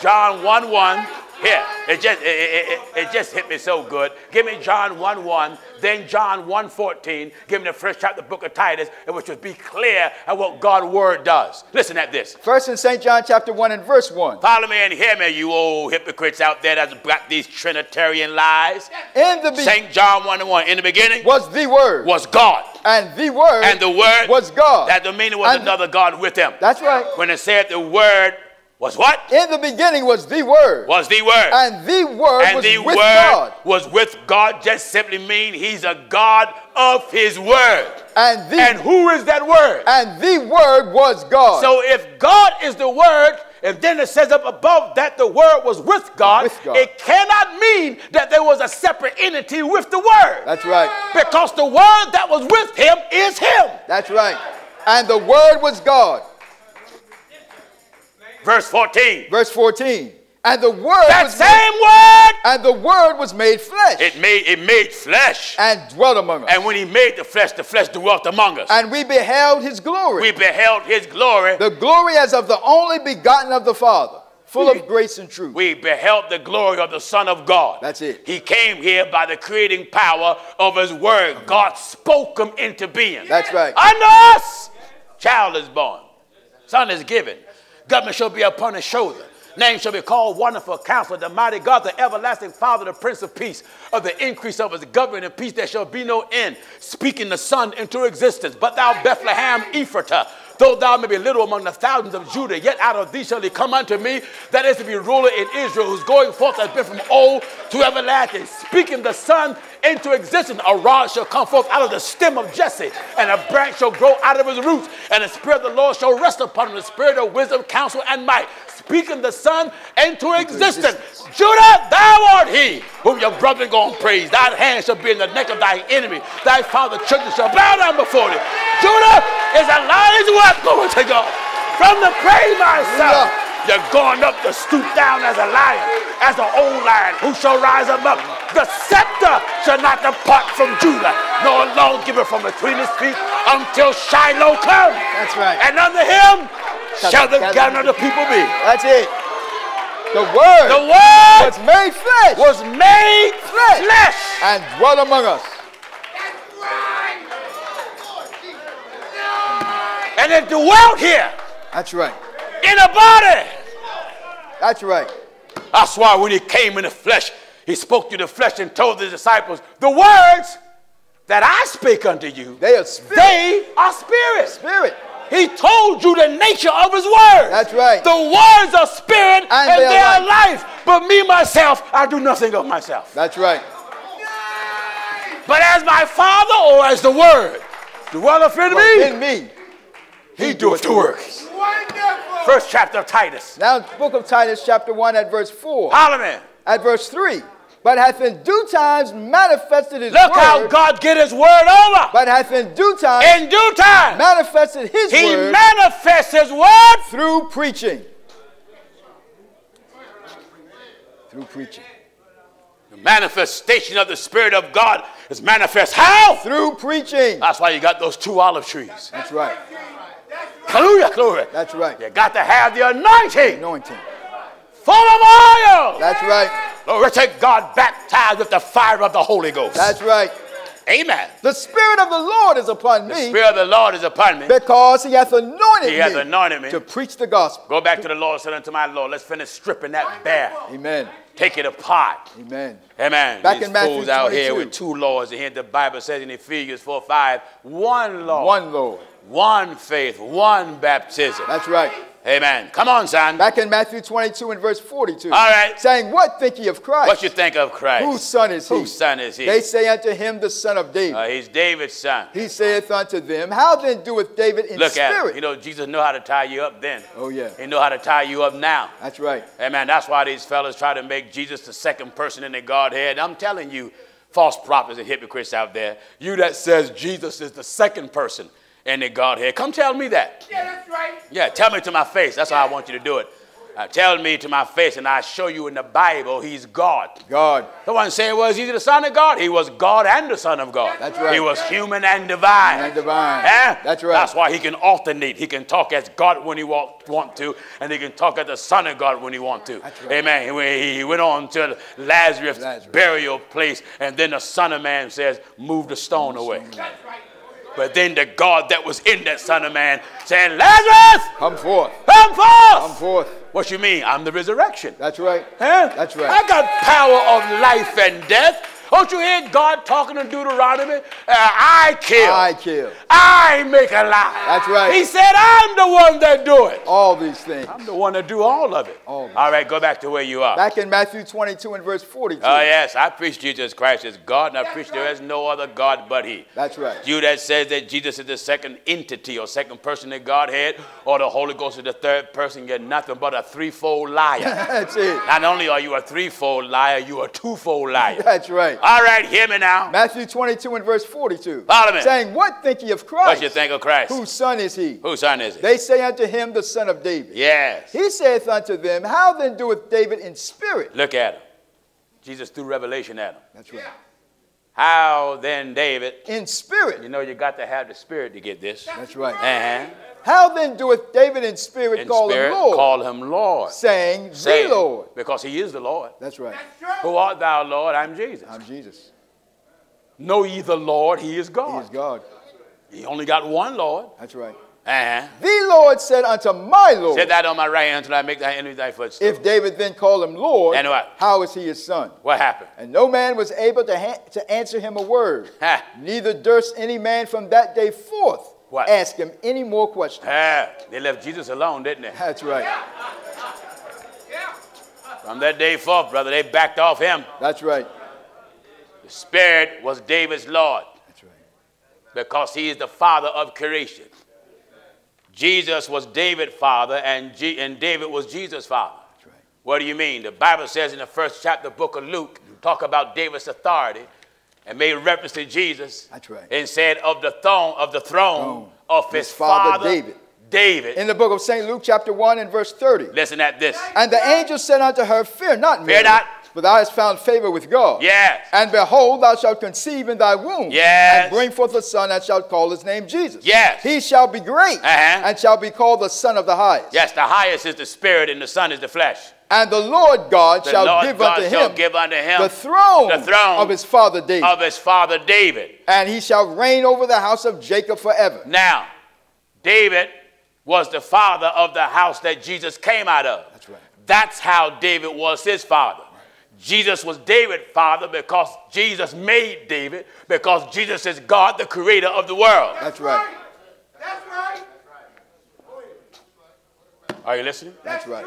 John 1 1. Here, it just, it, it, it, just hit me so good. Give me John 1 1, then John 1 14. Give me the first chapter of the book of Titus, and which would be clear at what God's word does. Listen at this. First in St. John chapter 1 and verse 1. Follow me and hear me, you old hypocrites out there that's got these Trinitarian lies. In the beginning St. John 1 and 1. In the beginning was the word. was God. and the word. And the word was God. That the meaning was And- another God with him. That's right. When it said the word was what? In the beginning was the word. Was the word. and the word and was the with word God. was with God just simply mean he's a God of his word. And the And who is that word? and the word was God. So if God is the word, and then it says up above that the word was with God, With God. it cannot mean that there was a separate entity with the word. That's right. Because the word that was with him is him. That's right. And the word was God. Verse 14. Verse 14. And the word That was same made, word, and the word was made flesh it made it made flesh. and dwelt among us. And when he made the flesh, the flesh dwelt among us. And we beheld his glory. We beheld his glory. the glory as of the only begotten of the Father, full of grace and truth. We beheld the glory of the Son of God. That's it. He came here by the creating power of his word. God spoke him into being. That's right. Unto us, child is born, son is given, government shall be upon his shoulder. Name shall be called Wonderful Counselor, the Mighty God, the Everlasting Father, the Prince of Peace. Of the increase of his government and peace there shall be no end. Speaking the Son into existence. But thou, Bethlehem Ephratah, though thou may be little among the thousands of Judah, yet out of thee shall he come unto me, that is to be ruler in Israel, whose going forth has been from old to everlasting. Speaking the Son into existence, a rod shall come forth out of the stem of Jesse, and a branch shall grow out of his roots, and the Spirit of the Lord shall rest upon him, the Spirit of wisdom, counsel, and might. Speaking the Son into existence. Judah, thou art he whom your brother gonna praise. Thy hand shall be in the neck of thy enemy. Thy father children shall bow down before thee. Judah is a lion's whelp going to go. From the prey, myself. son. You're going up to stoop down as a lion, as an old lion. Who shall rise him up? The scepter shall not depart from Judah, nor lawgiver from between his feet until Shiloh come. That's right. And under him shall the Gather- gathering of the people be. That's it. The word The word was made flesh was made Flesh. flesh. and dwelt among us. That's right. and it dwelt here That's right. in a body. That's right. That's why when he came in the flesh, he spoke to the flesh and told the disciples, The words that I speak unto you, They are spirit. they are spirit. spirit. He told you the nature of his words. That's right. The words are spirit and, they are they are life. life. But me, myself, I do nothing of myself. That's right. But as my Father or as the Word the dwelleth in me, In me. he doeth the works. Wonderful. First chapter of Titus. Now, book of Titus, chapter 1, at verse 4. Parliament. At verse 3. but hath in due times manifested his Look word. how God get his word over. But hath in due time In due time, manifested his he word manifests his word. through preaching. Through preaching. The manifestation of the Spirit of God is manifest how? Through preaching. That's why you got those two olive trees. That's right. Hallelujah, glory. That's right. You got to have the anointing Anointing. full of oil. That's right. Glory to God, baptized with the fire of the Holy Ghost. That's right. Amen. The Spirit of the Lord is upon The me The Spirit of the Lord is upon me. because he hath anointed He hath me anointed me. to preach the gospel. Go back to the Lord, said unto my Lord, let's finish stripping that bear. Amen. Take it apart. Amen. Amen. Back These in Matthew fools out here with two laws. And here the Bible says in Ephesians 4 5, one law, One Lord. One faith, one baptism. That's right. Amen. Come on, son. Back in Matthew 22 and verse 42. All right. Saying, What think ye of Christ? What you think of Christ? Whose son is he? Whose son is he? They say unto him, The son of David. Uh, he's David's son. he saith unto them, How then doeth David in Look at him. spirit? You know, Jesus know how to tie you up then. Oh, yeah. He know how to tie you up now. That's right. Amen. That's why these fellas try to make Jesus the second person in the Godhead. I'm telling you, false prophets and hypocrites out there, you that says Jesus is the second person in the Godhead, come tell me that. Yeah, that's right. Yeah, tell me to my face. That's how I want you to do it. Uh, tell me to my face, and I show you in the Bible he's God. God. The one saying was He the Son of God. He was God and the Son of God. That's right. He was human and divine. And divine. Eh? That's right. That's why he can alternate. He can talk as God when he want, want to, and he can talk as the Son of God when he want to. That's right. Amen. He, he went on to Lazarus' Lazarus. burial place, and then the Son of Man says, "Move the stone away." That's right. But then the God that was in that Son of Man saying, "Lazarus, Come forth. come forth." Come forth. What you mean? I'm the resurrection. That's right. Huh? That's right. I got power of life and death. Don't you hear God talking in Deuteronomy? Uh, I kill. I kill. I make alive. That's right. He said, I'm the one that do it. All these things. I'm the one that do all of it. All. All right, go back to where you are. Back in Matthew 22 and verse 42. Oh, yes, I preach Jesus Christ as God, and I preach there is no other God but He. That's right. You that says that Jesus is the second entity or second person in Godhead, or the Holy Ghost is the third person, you're nothing but a threefold liar. That's it. Not only are you a threefold liar, you are a twofold liar. That's right. All right, hear me now. Matthew 22 and verse 42. Follow me. Saying, What think ye of Christ? What you think of Christ? Whose son is he? Whose son is he? They say unto him, The son of David. yes. He saith unto them, How then doeth David in spirit? Look at him. Jesus threw revelation at him. That's right. How then, David? In spirit. You know you got to have the spirit to get this. That's right. Uh-huh. How then doeth David in spirit In call spirit, him Lord? call him Lord. saying, Saying, The Lord. Because he is the Lord. That's right. That's true. Who art thou, Lord? I'm Jesus. I'm Jesus. Know ye the Lord, he is God. He is God. He only got one Lord. That's right. Uh-huh. The Lord said unto my Lord, Set that on my right hand until I make thy enemy thy footstool. If David then call him Lord, And what? how is he his son? What happened? And no man was able to, ha- to answer him a word. Ha. Neither durst any man from that day forth What? ask him any more questions. Ah, they left Jesus alone, didn't they? That's right. Yeah. From that day forth, brother, they backed off him. That's right. The Spirit was David's Lord That's right. because he is the father of creation. Jesus was David's father, and, G- and David was Jesus' father. That's right. What do you mean? The Bible says in the first chapter, book of Luke, talk about David's authority and made reference to Jesus. That's right. And said of the throne of the throne Throne of his, his father father, David. David. In the book of St. Luke, chapter 1 and verse 30. Listen at this. And the angel said unto her, Fear not, Mary, Fear not. for thou hast found favor with God. Yes. And behold, thou shalt conceive in thy womb, Yes. and bring forth a son, and shalt call his name Jesus. Yes. He shall be great, Uh-huh. and shall be called the Son of the Highest. Yes, the highest is the spirit and the son is the flesh. And the Lord God The shall Lord give God unto shall him give unto him the throne, the throne of his father David, of his father David. and he shall reign over the house of Jacob forever. Now, David was the father of the house that Jesus came out of. That's right. That's how David was his father. Jesus was David's father because Jesus made David, because Jesus is God, the creator of the world. That's right. That's right. Are you listening? That's right.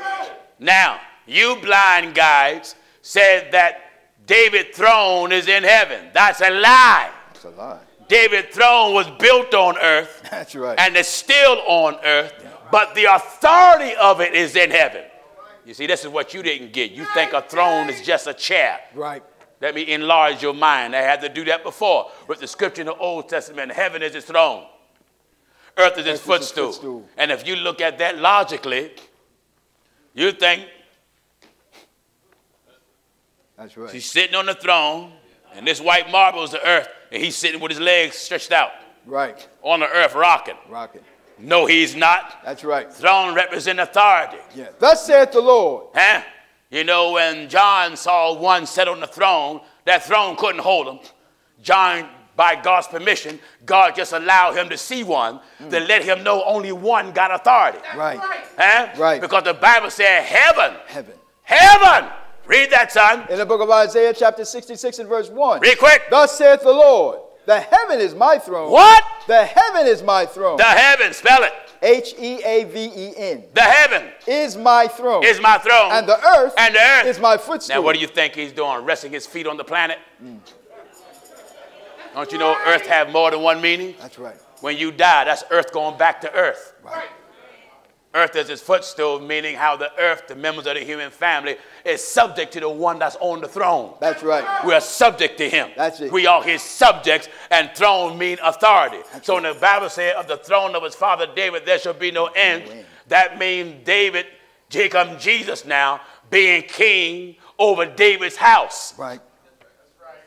Now, you blind guys said that David's throne is in heaven. That's a lie. It's a lie. David's throne was built on earth That's right. and it's still on earth, but the authority of it is in heaven. You see, this is what you didn't get. You think a throne is just a chair. right. Let me enlarge your mind. I had to do that before with the scripture in the Old Testament. Heaven is his throne, earth is his Earth is his footstool. footstool. And if you look at that logically, you think That's right. he's sitting on the throne, and this white marble is the earth, and he's sitting with his legs stretched out Right. on the earth rocking. Rocking. No, he's not. That's right. Throne represents authority. Yeah. Thus saith the Lord. Huh? You know, when John saw one set on the throne, that throne couldn't hold him. John, by God's permission, God just allowed him to see one to hmm. let him know only one got authority. Right. Huh? Right. Because the Bible said, Heaven, Heaven. heaven. Read that, son. In the book of Isaiah, chapter 66 and verse 1. Read quick. Thus saith the Lord, the heaven is my throne. What? The heaven is my throne. The heaven, spell it. H E A V E N. The heaven Is my throne. is my throne. and the earth, And the earth. is my footstool. Now, what do you think he's doing? Resting his feet on the planet? Don't you know earth have more than one meaning? That's right. When you die, that's earth going back to earth. Right. Earth as his footstool, meaning how the earth, the members of the human family, is subject to the one that's on the throne. That's right. We are subject to him. That's it. We are his subjects, and throne mean authority. so when the Bible said, of the throne of his father David, there shall be no end. end. That means David, Jacob, Jesus now, being king over David's house. Right.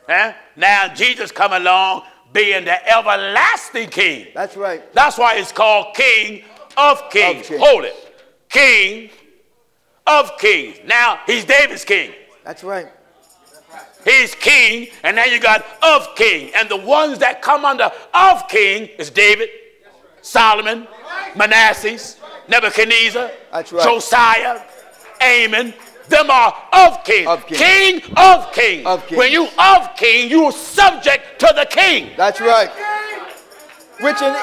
Huh? Now Jesus come along, being the everlasting king. That's right. That's why it's called King of Kings. Kings. Hold it. King of Kings. Now he's David's king. That's right. He's king, and now you got of king. And the ones that come under of king is David, Solomon, Manasseh, Nebuchadnezzar, right. Josiah, Amon. Them are of king. Of king. King of king. Of king. When you of king, you are subject to the king. That's right. Which in,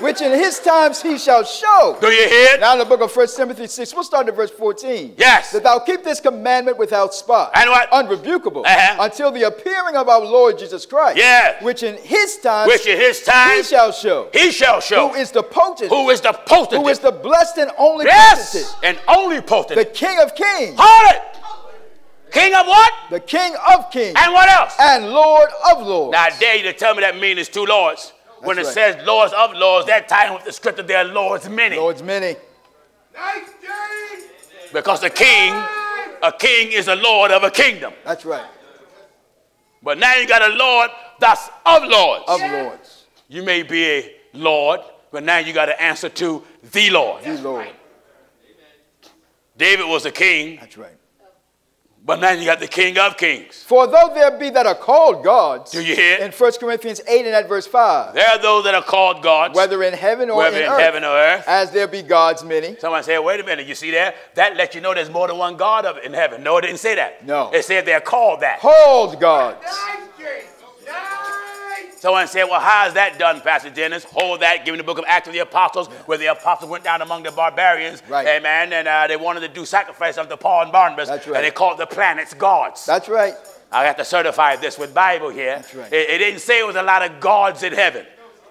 which in his times he shall show. Do you hear it? Now in the book of 1 Timothy 6, we'll start at verse 14. Yes. That thou keep this commandment without spot. And what? Unrebukable. Uh-huh. Until the appearing of our Lord Jesus Christ. Yes. Which in his times Which in his time he shall show. he shall show. Who is the potent. Who is the potent? who is the blessed and only yes, potentate. and only potent. The King of kings. Hold it. King of what? The King of kings. And what else? and Lord of lords. Now I dare you to tell me that means two lords. When it right. says lords of lords, that time with the scripture there are lords many. Lords many. Nice, James. Because a king, a king is a lord of a kingdom. That's right. But now you got a lord that's of lords. Of lords. you may be a lord, but now you got to answer to the Lord. The Lord. David was a king, That's right. But now you got the king of kings. For though there be that are called gods, Do you hear? in 1 Corinthians 8 and at verse 5, There are those that are called gods, whether in heaven or whether in, in earth, heaven or earth. as there be gods many, Someone say, wait a minute, you see that? That lets you know there's more than one God of in heaven. No, it didn't say that. No. It said they're called that. called gods. Someone said, well, how is that done, Pastor Dennis? Hold that, given the book of Acts of the Apostles, where the apostles went down among the barbarians. Right. Amen. And uh, they wanted to do sacrifice unto Paul and Barnabas. That's right. And they called the planets gods. That's right. I got to certify this with Bible here. That's right. It, it didn't say it was a lot of gods in heaven.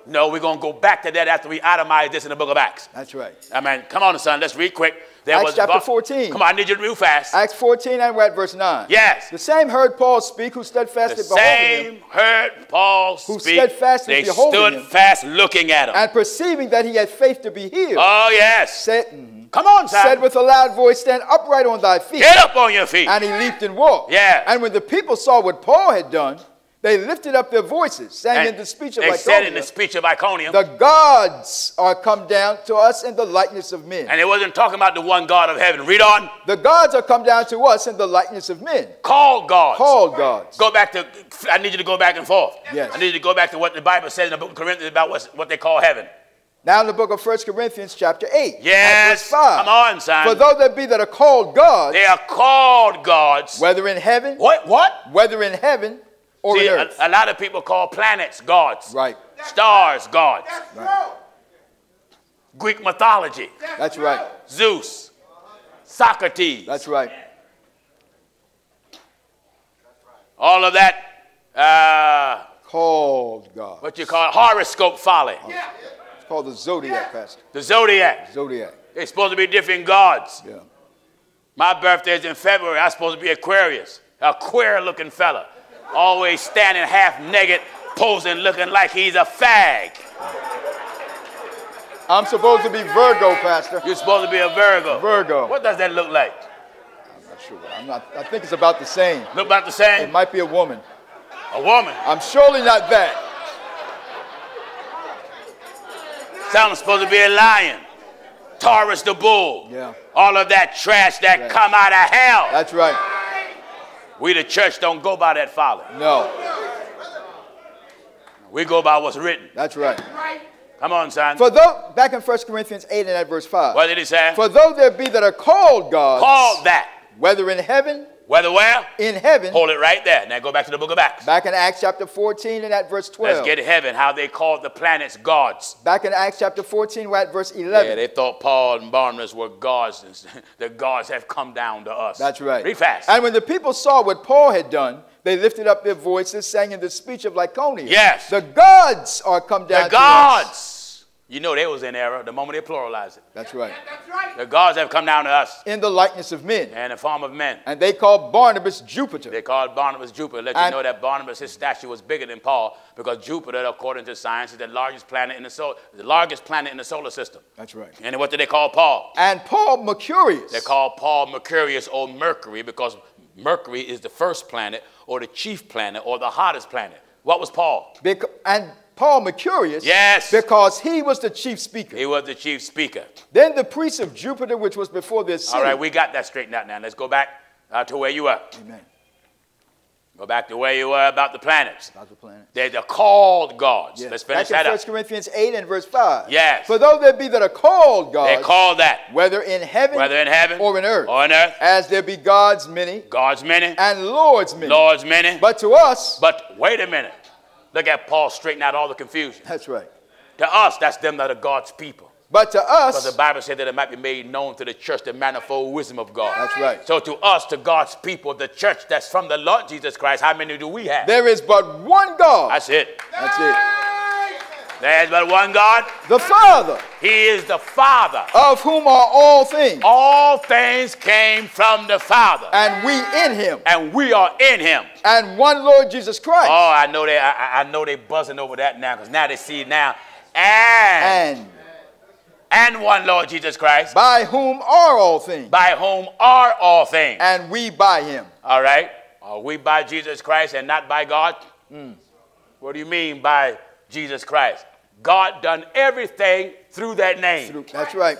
No, we're going to go back to that after we itemize this in the book of Acts. That's right. I mean, come on, son, let's read quick. There Acts was chapter go- 14. Come on, I need you to read fast. Acts 14 and we're at verse 9. Yes. The same heard Paul speak who steadfastly The beholding him, The same heard Paul Who speak. steadfastly they stood him. fast looking at him. and perceiving that he had faith to be healed, oh, yes. said, mhm, Come on, son. said with a loud voice, Stand upright on thy feet. Get up on your feet. And he leaped and walked. Yeah. And when the people saw what Paul had done, they lifted up their voices, saying And in the speech of they said in the speech of Iconium, The gods are come down to us in the likeness of men. and it wasn't talking about the one God of heaven. Read on. the gods are come down to us in the likeness of men. Called gods. Called gods. Go back to, I need you to go back and forth. Yes. I need you to go back to what the Bible says in the book of Corinthians about what's, what they call heaven. Now in the book of 1 Corinthians chapter 8. Yes. Verse 5. Come on, son. For though there be that are called gods, They are called gods. whether in heaven, What? What? whether in heaven or See, a, a lot of people call planets gods. Right. Stars gods. That's true. Greek mythology. That's right. Zeus. Socrates. That's right. all of that, uh, Called God. what you call it, horoscope folly. Yeah. It's called the zodiac, Pastor. The zodiac. Zodiac. They're supposed to be different gods. Yeah. My birthday is in February. I'm supposed to be Aquarius, a queer looking fella. Always standing half naked, posing, looking like he's a fag. I'm supposed to be Virgo, Pastor. You're supposed to be a Virgo. Virgo. What does that look like? I'm not sure. I'm not, I think it's about the same. Look about the same? It might be a woman. A woman. I'm surely not that. Someone's supposed to be a lion. Taurus the bull. Yeah. All of that trash that Trash. come out of hell. That's right. We the church don't go by that father. No, We go by what's written. that's right. Come on, son. For though, back in 1 Corinthians 8 and at verse 5. what did he say? For though there be that are called gods, Called that. whether in heaven, Whether where? in heaven, Hold it right there. Now go back to the book of Acts. back in Acts chapter 14 and at verse 12. Let's get to heaven, how they called the planets gods. Back in Acts chapter 14, we're at verse Yeah, 11. they thought Paul and Barnabas were gods. And the gods have come down to us. That's right. Read fast. And when the people saw what Paul had done, they lifted up their voices, sang in the speech of Lycaonia. Yes. The gods are come down the to us. Gods. You know they was in error the moment they pluralized it. That's right. That's right. The gods have come down to us In the likeness of men. And the form of men. And they called Barnabas Jupiter. They called Barnabas Jupiter. Let you know that Barnabas, his statue was bigger than Paul because Jupiter, according to science, is the largest planet in the solar, the largest planet in the solar system. That's right. And what did they call Paul? And Paul Mercurius. They called Paul Mercurius or Mercury because Mercury is the first planet or the chief planet or the hottest planet. What was Paul? Bec- and Paul Mercurius. Yes. Because he was the chief speaker. He was the chief speaker. Then the priest of Jupiter, which was before this. All right, we got that straightened out now. Let's go back uh, to where you were. Amen. Go back to where you were about the planets. About the planet. They're the called gods. Yes. Let's finish Back that in up. 1 Corinthians 8 and verse 5. Yes. For though there be that are called gods, They called that, whether in heaven, whether in heaven or in earth, or in earth, as there be gods many God's many, and lords many. Lord's many. But to us, But wait a minute. Look at Paul straighten out all the confusion. that's right. To us, that's them that are God's people. But to Because us, the Bible said that it might be made known to the church the manifold wisdom of God. That's right. So to us, to God's people, the church that's from the Lord Jesus Christ, how many do we have? there is but one God. That's it. That's it. There's but one God. The Father, He is the Father. of whom are all things, All things came from the Father. and we in him, And we are in him. and one Lord Jesus Christ. Oh, I know they I, I- know they buzzing over that now, because now they see it now. And, and and one Lord Jesus Christ, by whom are all things, by whom are all things. and we by him. All right? Are we by Jesus Christ and not by God? Hmm. What do you mean by Jesus Christ? God done everything through that name. That's right.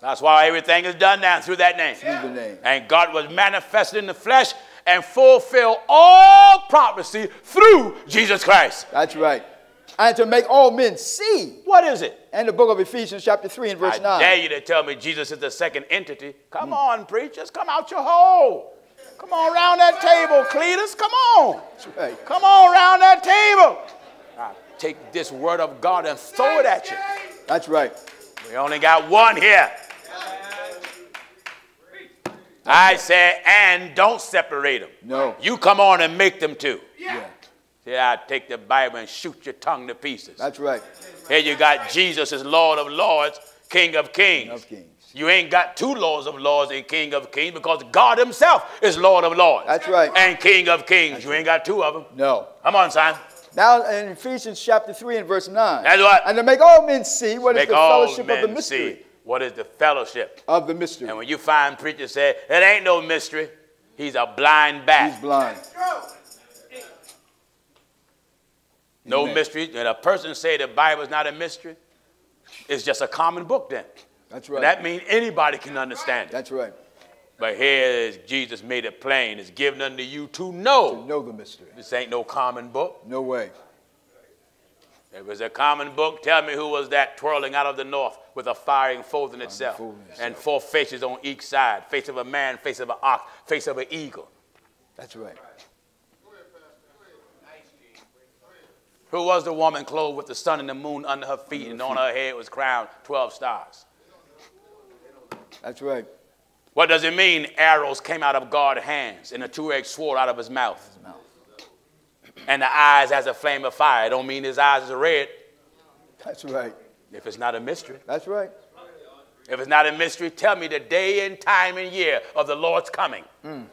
That's why everything is done now through that name. Through the name. And God was manifested in the flesh and fulfill all prophecy through Jesus Christ. That's right. And to make all men see. What is it? And the book of Ephesians, chapter 3 and verse I 9. dare you to tell me Jesus is the second entity. Come on, preachers. Come out your hole. Come on around that table, Cletus. Come on. Right. Come on around that table. I take this word of God and throw it at you. That's right. We only got one here. I say, and don't separate them. No. You come on and make them two. Yeah. See, I take the Bible and shoot your tongue to pieces. That's right. Here you got Jesus as Lord of Lords, King of Kings. Of kings. You ain't got two Lords of Lords and King of Kings because God Himself is Lord of Lords. That's right. And King of Kings. you ain't got two of them. No. Come on, son. Now in Ephesians chapter 3 and verse 9. That's what? And to make all men see what is Make the all fellowship of the mystery. see what is the fellowship. Of the mystery. And when you find preachers say, it ain't no mystery, he's a blind bat. He's blind. No Amen. mystery. And a person say the Bible is not a mystery, it's just a common book then. That's right. That means anybody can understand it. That's right. But here is Jesus made it plain. It's given unto you to know. Know the mystery. This ain't no common book. No way. If was a common book, tell me who was that twirling out of the north with a firing folding in itself. and four faces on each side face of a man, face of an ox, face of an eagle. That's right. Who was the woman clothed with the sun and the moon under her feet, and on her head was crowned 12 stars? That's right. What does it mean? Arrows came out of God's hands and a two-edged sword out of his mouth. His mouth. And the eyes as a flame of fire. It don't mean his eyes are red. That's right. If it's not a mystery. That's right. If it's not a mystery, tell me the day and time and year of the Lord's coming. Mm.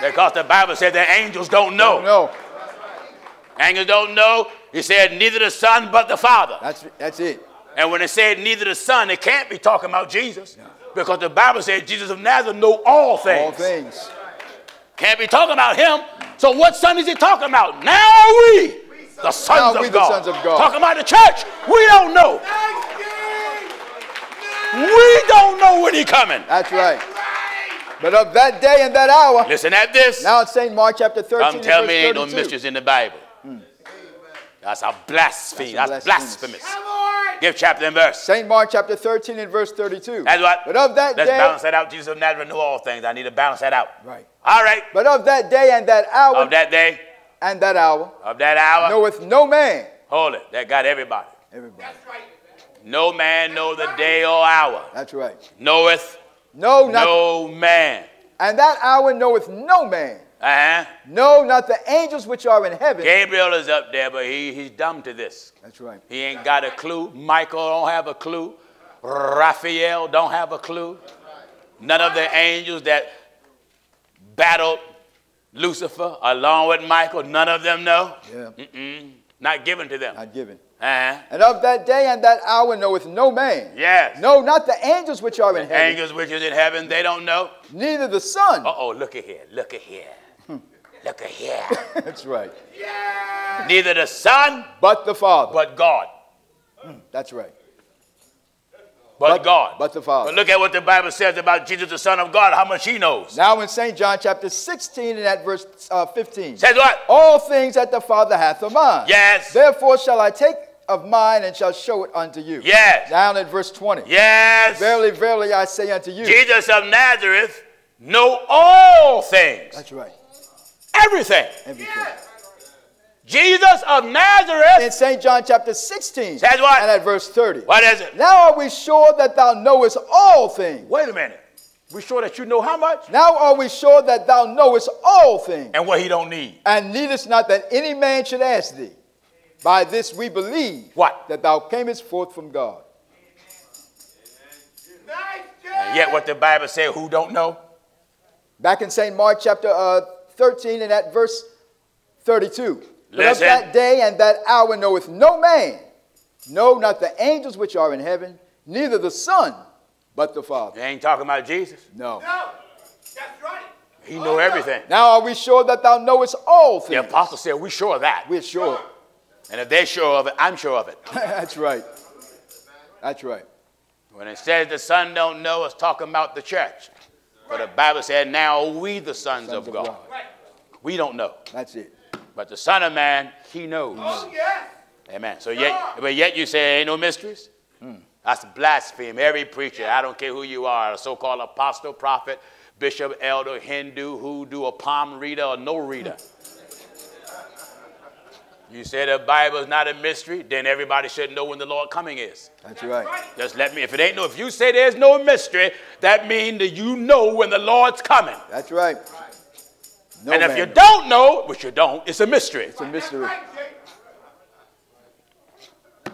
Because the Bible says the angels don't know. No. Angels don't know. He said neither the Son but the Father. that's, that's it. And when it said neither the Son, it can't be talking about Jesus. Because the Bible said Jesus of Nazareth know all things. All things. Can't be talking about him. So what son is he talking about? Now are we the sons, Now we of, the God. sons of God. Talking about the church. We don't know. We don't know when he coming. That's right. But of that day and that hour, Listen at this. now it's St. Mark chapter 13. Come tell me ain't no mysteries in the Bible. That's a blasphemy. That's a That's, blasphemous. blasphemous. Give chapter and verse. St. Mark chapter 13 and verse 32. That's what. But of that Let's day, balance that out. Jesus of Nazareth knew all things. I need to balance that out. right. All right. But of that day and that hour Of that day, and that hour, of that hour. knoweth no man. Hold it. That got everybody. Everybody. That's right. No man know the day or hour. That's right. Knoweth No, not, no man. and that hour knoweth no man. Uh-huh. No, not the angels which are in heaven. Gabriel is up there, but he, he's dumb to this. That's right. He ain't got a clue. Michael don't have a clue. Raphael don't have a clue. None of the angels that battled Lucifer along with Michael, none of them know. Yeah. Mm-mm. Not given to them. Not given. Uh-huh. And of that day and that hour knoweth no man. Yes. No, not the angels which are in heaven. Angels which is in heaven, they don't know. Neither the Son. Uh-oh, look at here. Look at here. Look at here. That's right. Neither the Son, But the Father. but God. That's right. But, But- God. but the Father. But look at what the Bible says about Jesus, the Son of God, how much he knows. Now in St. John chapter 16 and at verse uh, 15. Says what? All things that the Father hath are mine. Yes. Therefore shall I take of mine and shall show it unto you. Yes. Down at verse 20. Yes. Verily, verily, I say unto you. Jesus of Nazareth know all things. That's right. Everything. Everything. Jesus of Nazareth. In St. John chapter 16 Says what? and at verse 30. What is it? Now are we sure that thou knowest all things? Wait a minute. We sure that you know how much? Now are we sure that thou knowest all things, And what he don't need. and needest not that any man should ask thee? By this we believe What? that thou camest forth from God. Nice And yet what the Bible said, who don't know? Back in St. Mark chapter uh, 13 and at verse 32. But of that day and that hour knoweth no man, no, not the angels which are in heaven, neither the Son, but the Father. They ain't talking about Jesus. No. No. That's right. He know oh, everything. Now are we sure that thou knowest all things? The things? apostle said, we're sure of that. We're sure. And if they're sure of it, I'm sure of it. That's right. That's right. When it says the son don't know, it's talking about the church. But the Bible said, now we the sons, Sons of, of God. God. Right. We don't know. That's it. But the Son of Man, he knows. Oh, yes. Amen. So yet, but yet you say ain't no mysteries? Hmm. That's blasphemy. Every preacher, I don't care who you are, a so-called apostle, prophet, bishop, elder, Hindu, hoodoo, a palm reader, or no reader. You say the Bible is not a mystery, then everybody should know when the Lord coming is. That's right. Just let me, if it ain't no, if you say there's no mystery, that means that you know when the Lord's coming. That's right. No and if you knows. don't know, which you don't, it's a mystery. it's a mystery.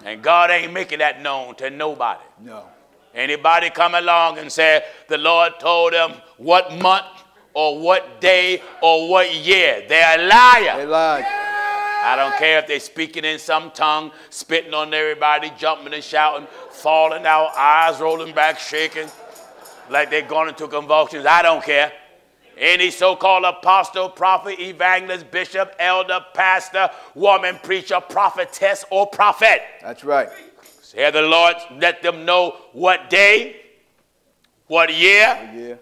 And God ain't making that known to nobody. No. Anybody come along and say the Lord told them what month or what day or what year, they're a liar. They lied. I don't care if they're speaking in some tongue, spitting on everybody, jumping and shouting, falling out, eyes rolling back, shaking like they're going into convulsions. I don't care. Any so called apostle, prophet, evangelist, bishop, elder, pastor, woman, preacher, prophetess, or prophet. That's right. Here the Lord let them know what day, what year Yeah.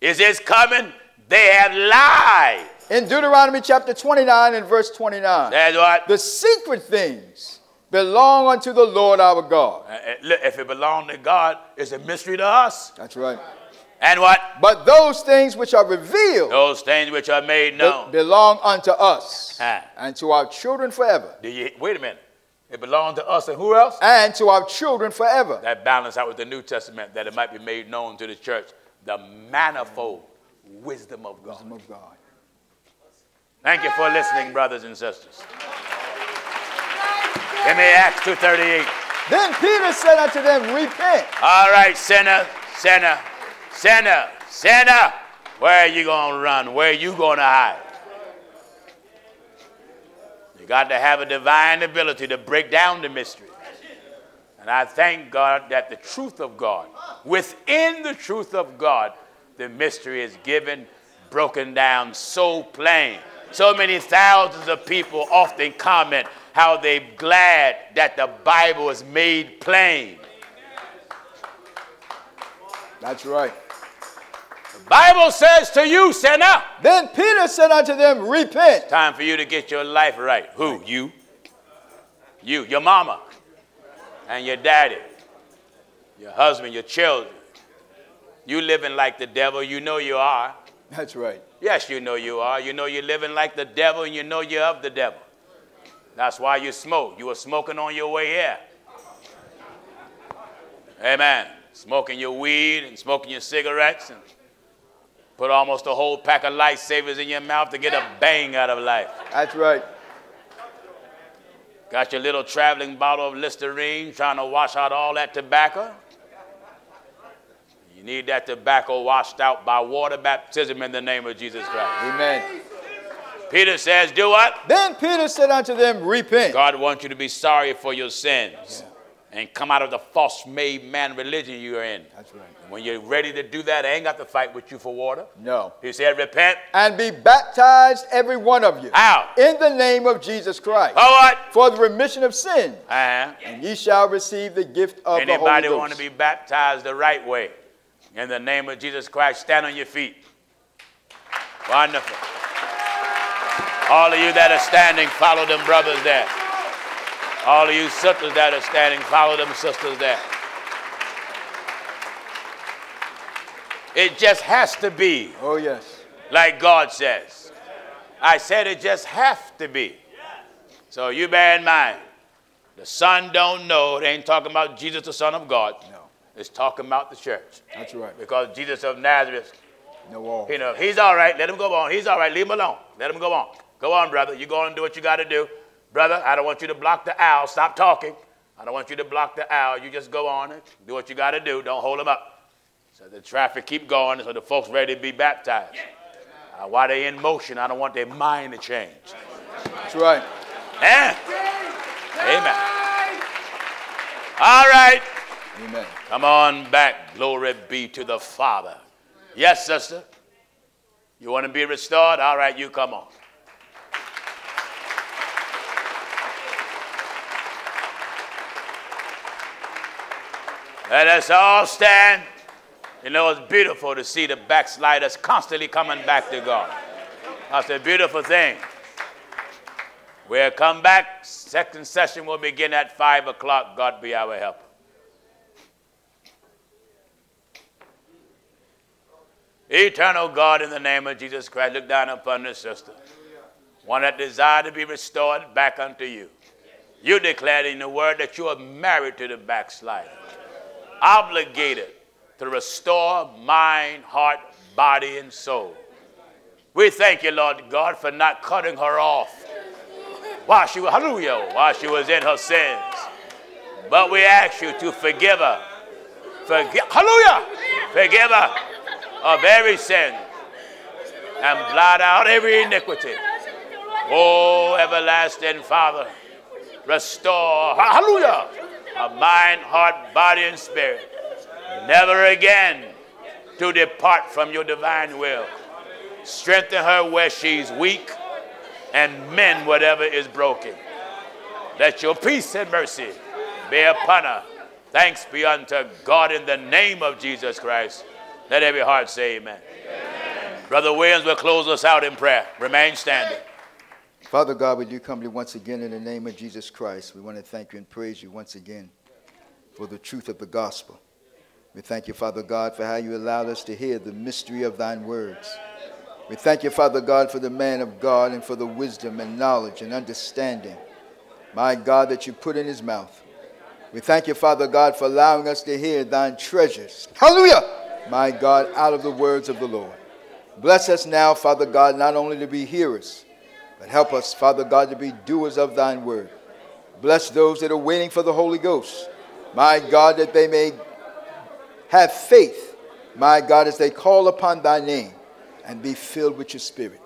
is this coming. They have lied. In Deuteronomy chapter 29 and verse 29, That's what. the secret things belong unto the Lord our God. Uh, uh, look, If it belonged to God, it's a mystery to us. That's right. And what? But those things which are revealed Those things which are made known. belong unto us Ah. and to our children forever. You, wait a minute. It belonged to us and who else? And to our children forever. That balance out with the New Testament that it might be made known to the church. The manifold wisdom of God. Wisdom of God. Thank you for listening, brothers and sisters. Give me Acts 2.38. Then Peter said unto them, Repent All right, sinner, sinner, sinner, sinner. Where are you going to run? Where are you going to hide? You got to have a divine ability to break down the mystery. And I thank God that the truth of God, within the truth of God, the mystery is given, broken down so plain. So many thousands of people often comment how they're glad that the Bible is made plain. That's right. The Bible says to you, sinner, Then Peter said unto them, Repent. time for you to get your life right. Who? You? You, your mama, and your daddy, your husband, your children. You living like the devil, you know you are. That's right. Yes, you know you are. You know you're living like the devil, and you know you're of the devil. That's why you smoke. You were smoking on your way here. Amen. Smoking your weed and smoking your cigarettes and put almost a whole pack of lifesavers in your mouth to get a bang out of life. That's right. Got your little traveling bottle of Listerine trying to wash out all that tobacco. Need that tobacco washed out by water baptism in the name of Jesus Christ. Amen. Peter says, Do what? Then Peter said unto them, Repent. God wants you to be sorry for your sins and come out of the false made man religion you're in. That's right. When you're ready to do that, I ain't got to fight with you for water. No. He said, Repent. And be baptized, every one of you, How? in the name of Jesus Christ, For what? for the remission of sin, Uh-huh. and ye shall receive the gift of Anybody the Holy Anybody want to be baptized the right way? In the name of Jesus Christ, stand on your feet. Wonderful. All of you that are standing, follow them brothers there. All of you sisters that are standing, follow them sisters there. It just has to be Oh, yes. like God says. I said it just have to be. So you bear in mind, the Son don't know. It ain't talking about Jesus, the Son of God. No. It's talking about the church. That's right. Because Jesus of Nazareth, No all. you know, he's all right. Let him go on. He's all right. Leave him alone. Let him go on. Go on, brother. You go on and do what you got to do. Brother, I don't want you to block the owl. Stop talking. I don't want you to block the owl. You just go on and do what you got to do. Don't hold him up. So the traffic keep going so the folks ready to be baptized. Uh, while they're in motion, I don't want their mind to change. That's right. Eh? Amen. All right. Amen. Come on back. Glory be to the Father. Yes, sister. You want to be restored? All right, you come on. Let us all stand. You know, it's beautiful to see the backsliders constantly coming back to God. That's a beautiful thing. We'll come back. Second session will begin at 5 o'clock. God be our help. Eternal God, in the name of Jesus Christ, look down upon this sister. One that desire to be restored back unto you. You declared in the word that you are married to the backslider, obligated to restore mind, heart, body, and soul. We thank you, Lord God, for not cutting her off while she was, hallelujah, while she was in her sins. But we ask you to forgive her. Forgive, hallelujah, forgive her of every sin and blot out every iniquity. Oh, everlasting Father, restore, hallelujah, a mind, heart, body, and spirit. Never again to depart from your divine will. Strengthen her where she's weak and mend whatever is broken. Let your peace and mercy be upon her. Thanks be unto God in the name of Jesus Christ. Let every heart say amen. amen. Brother Williams will close us out in prayer. Remain standing. Father God, we do come to you once again in the name of Jesus Christ. We want to thank you and praise you once again for the truth of the gospel. We thank you, Father God, for how you allowed us to hear the mystery of thine words. We thank you, Father God, for the man of God and for the wisdom and knowledge and understanding, my God, that you put in his mouth. We thank you, Father God, for allowing us to hear thine treasures. Hallelujah! My God, out of the words of the Lord. Bless us now, Father God, not only to be hearers, but help us, Father God, to be doers of thine word. Bless those that are waiting for the Holy Ghost. My God, that they may have faith, my God, as they call upon thy name. and be filled with your spirit.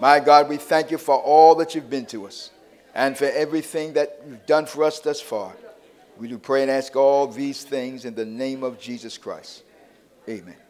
My God, we thank you for all that you've been to us and for everything that you've done for us thus far. We do pray and ask all these things in the name of Jesus Christ. Amen.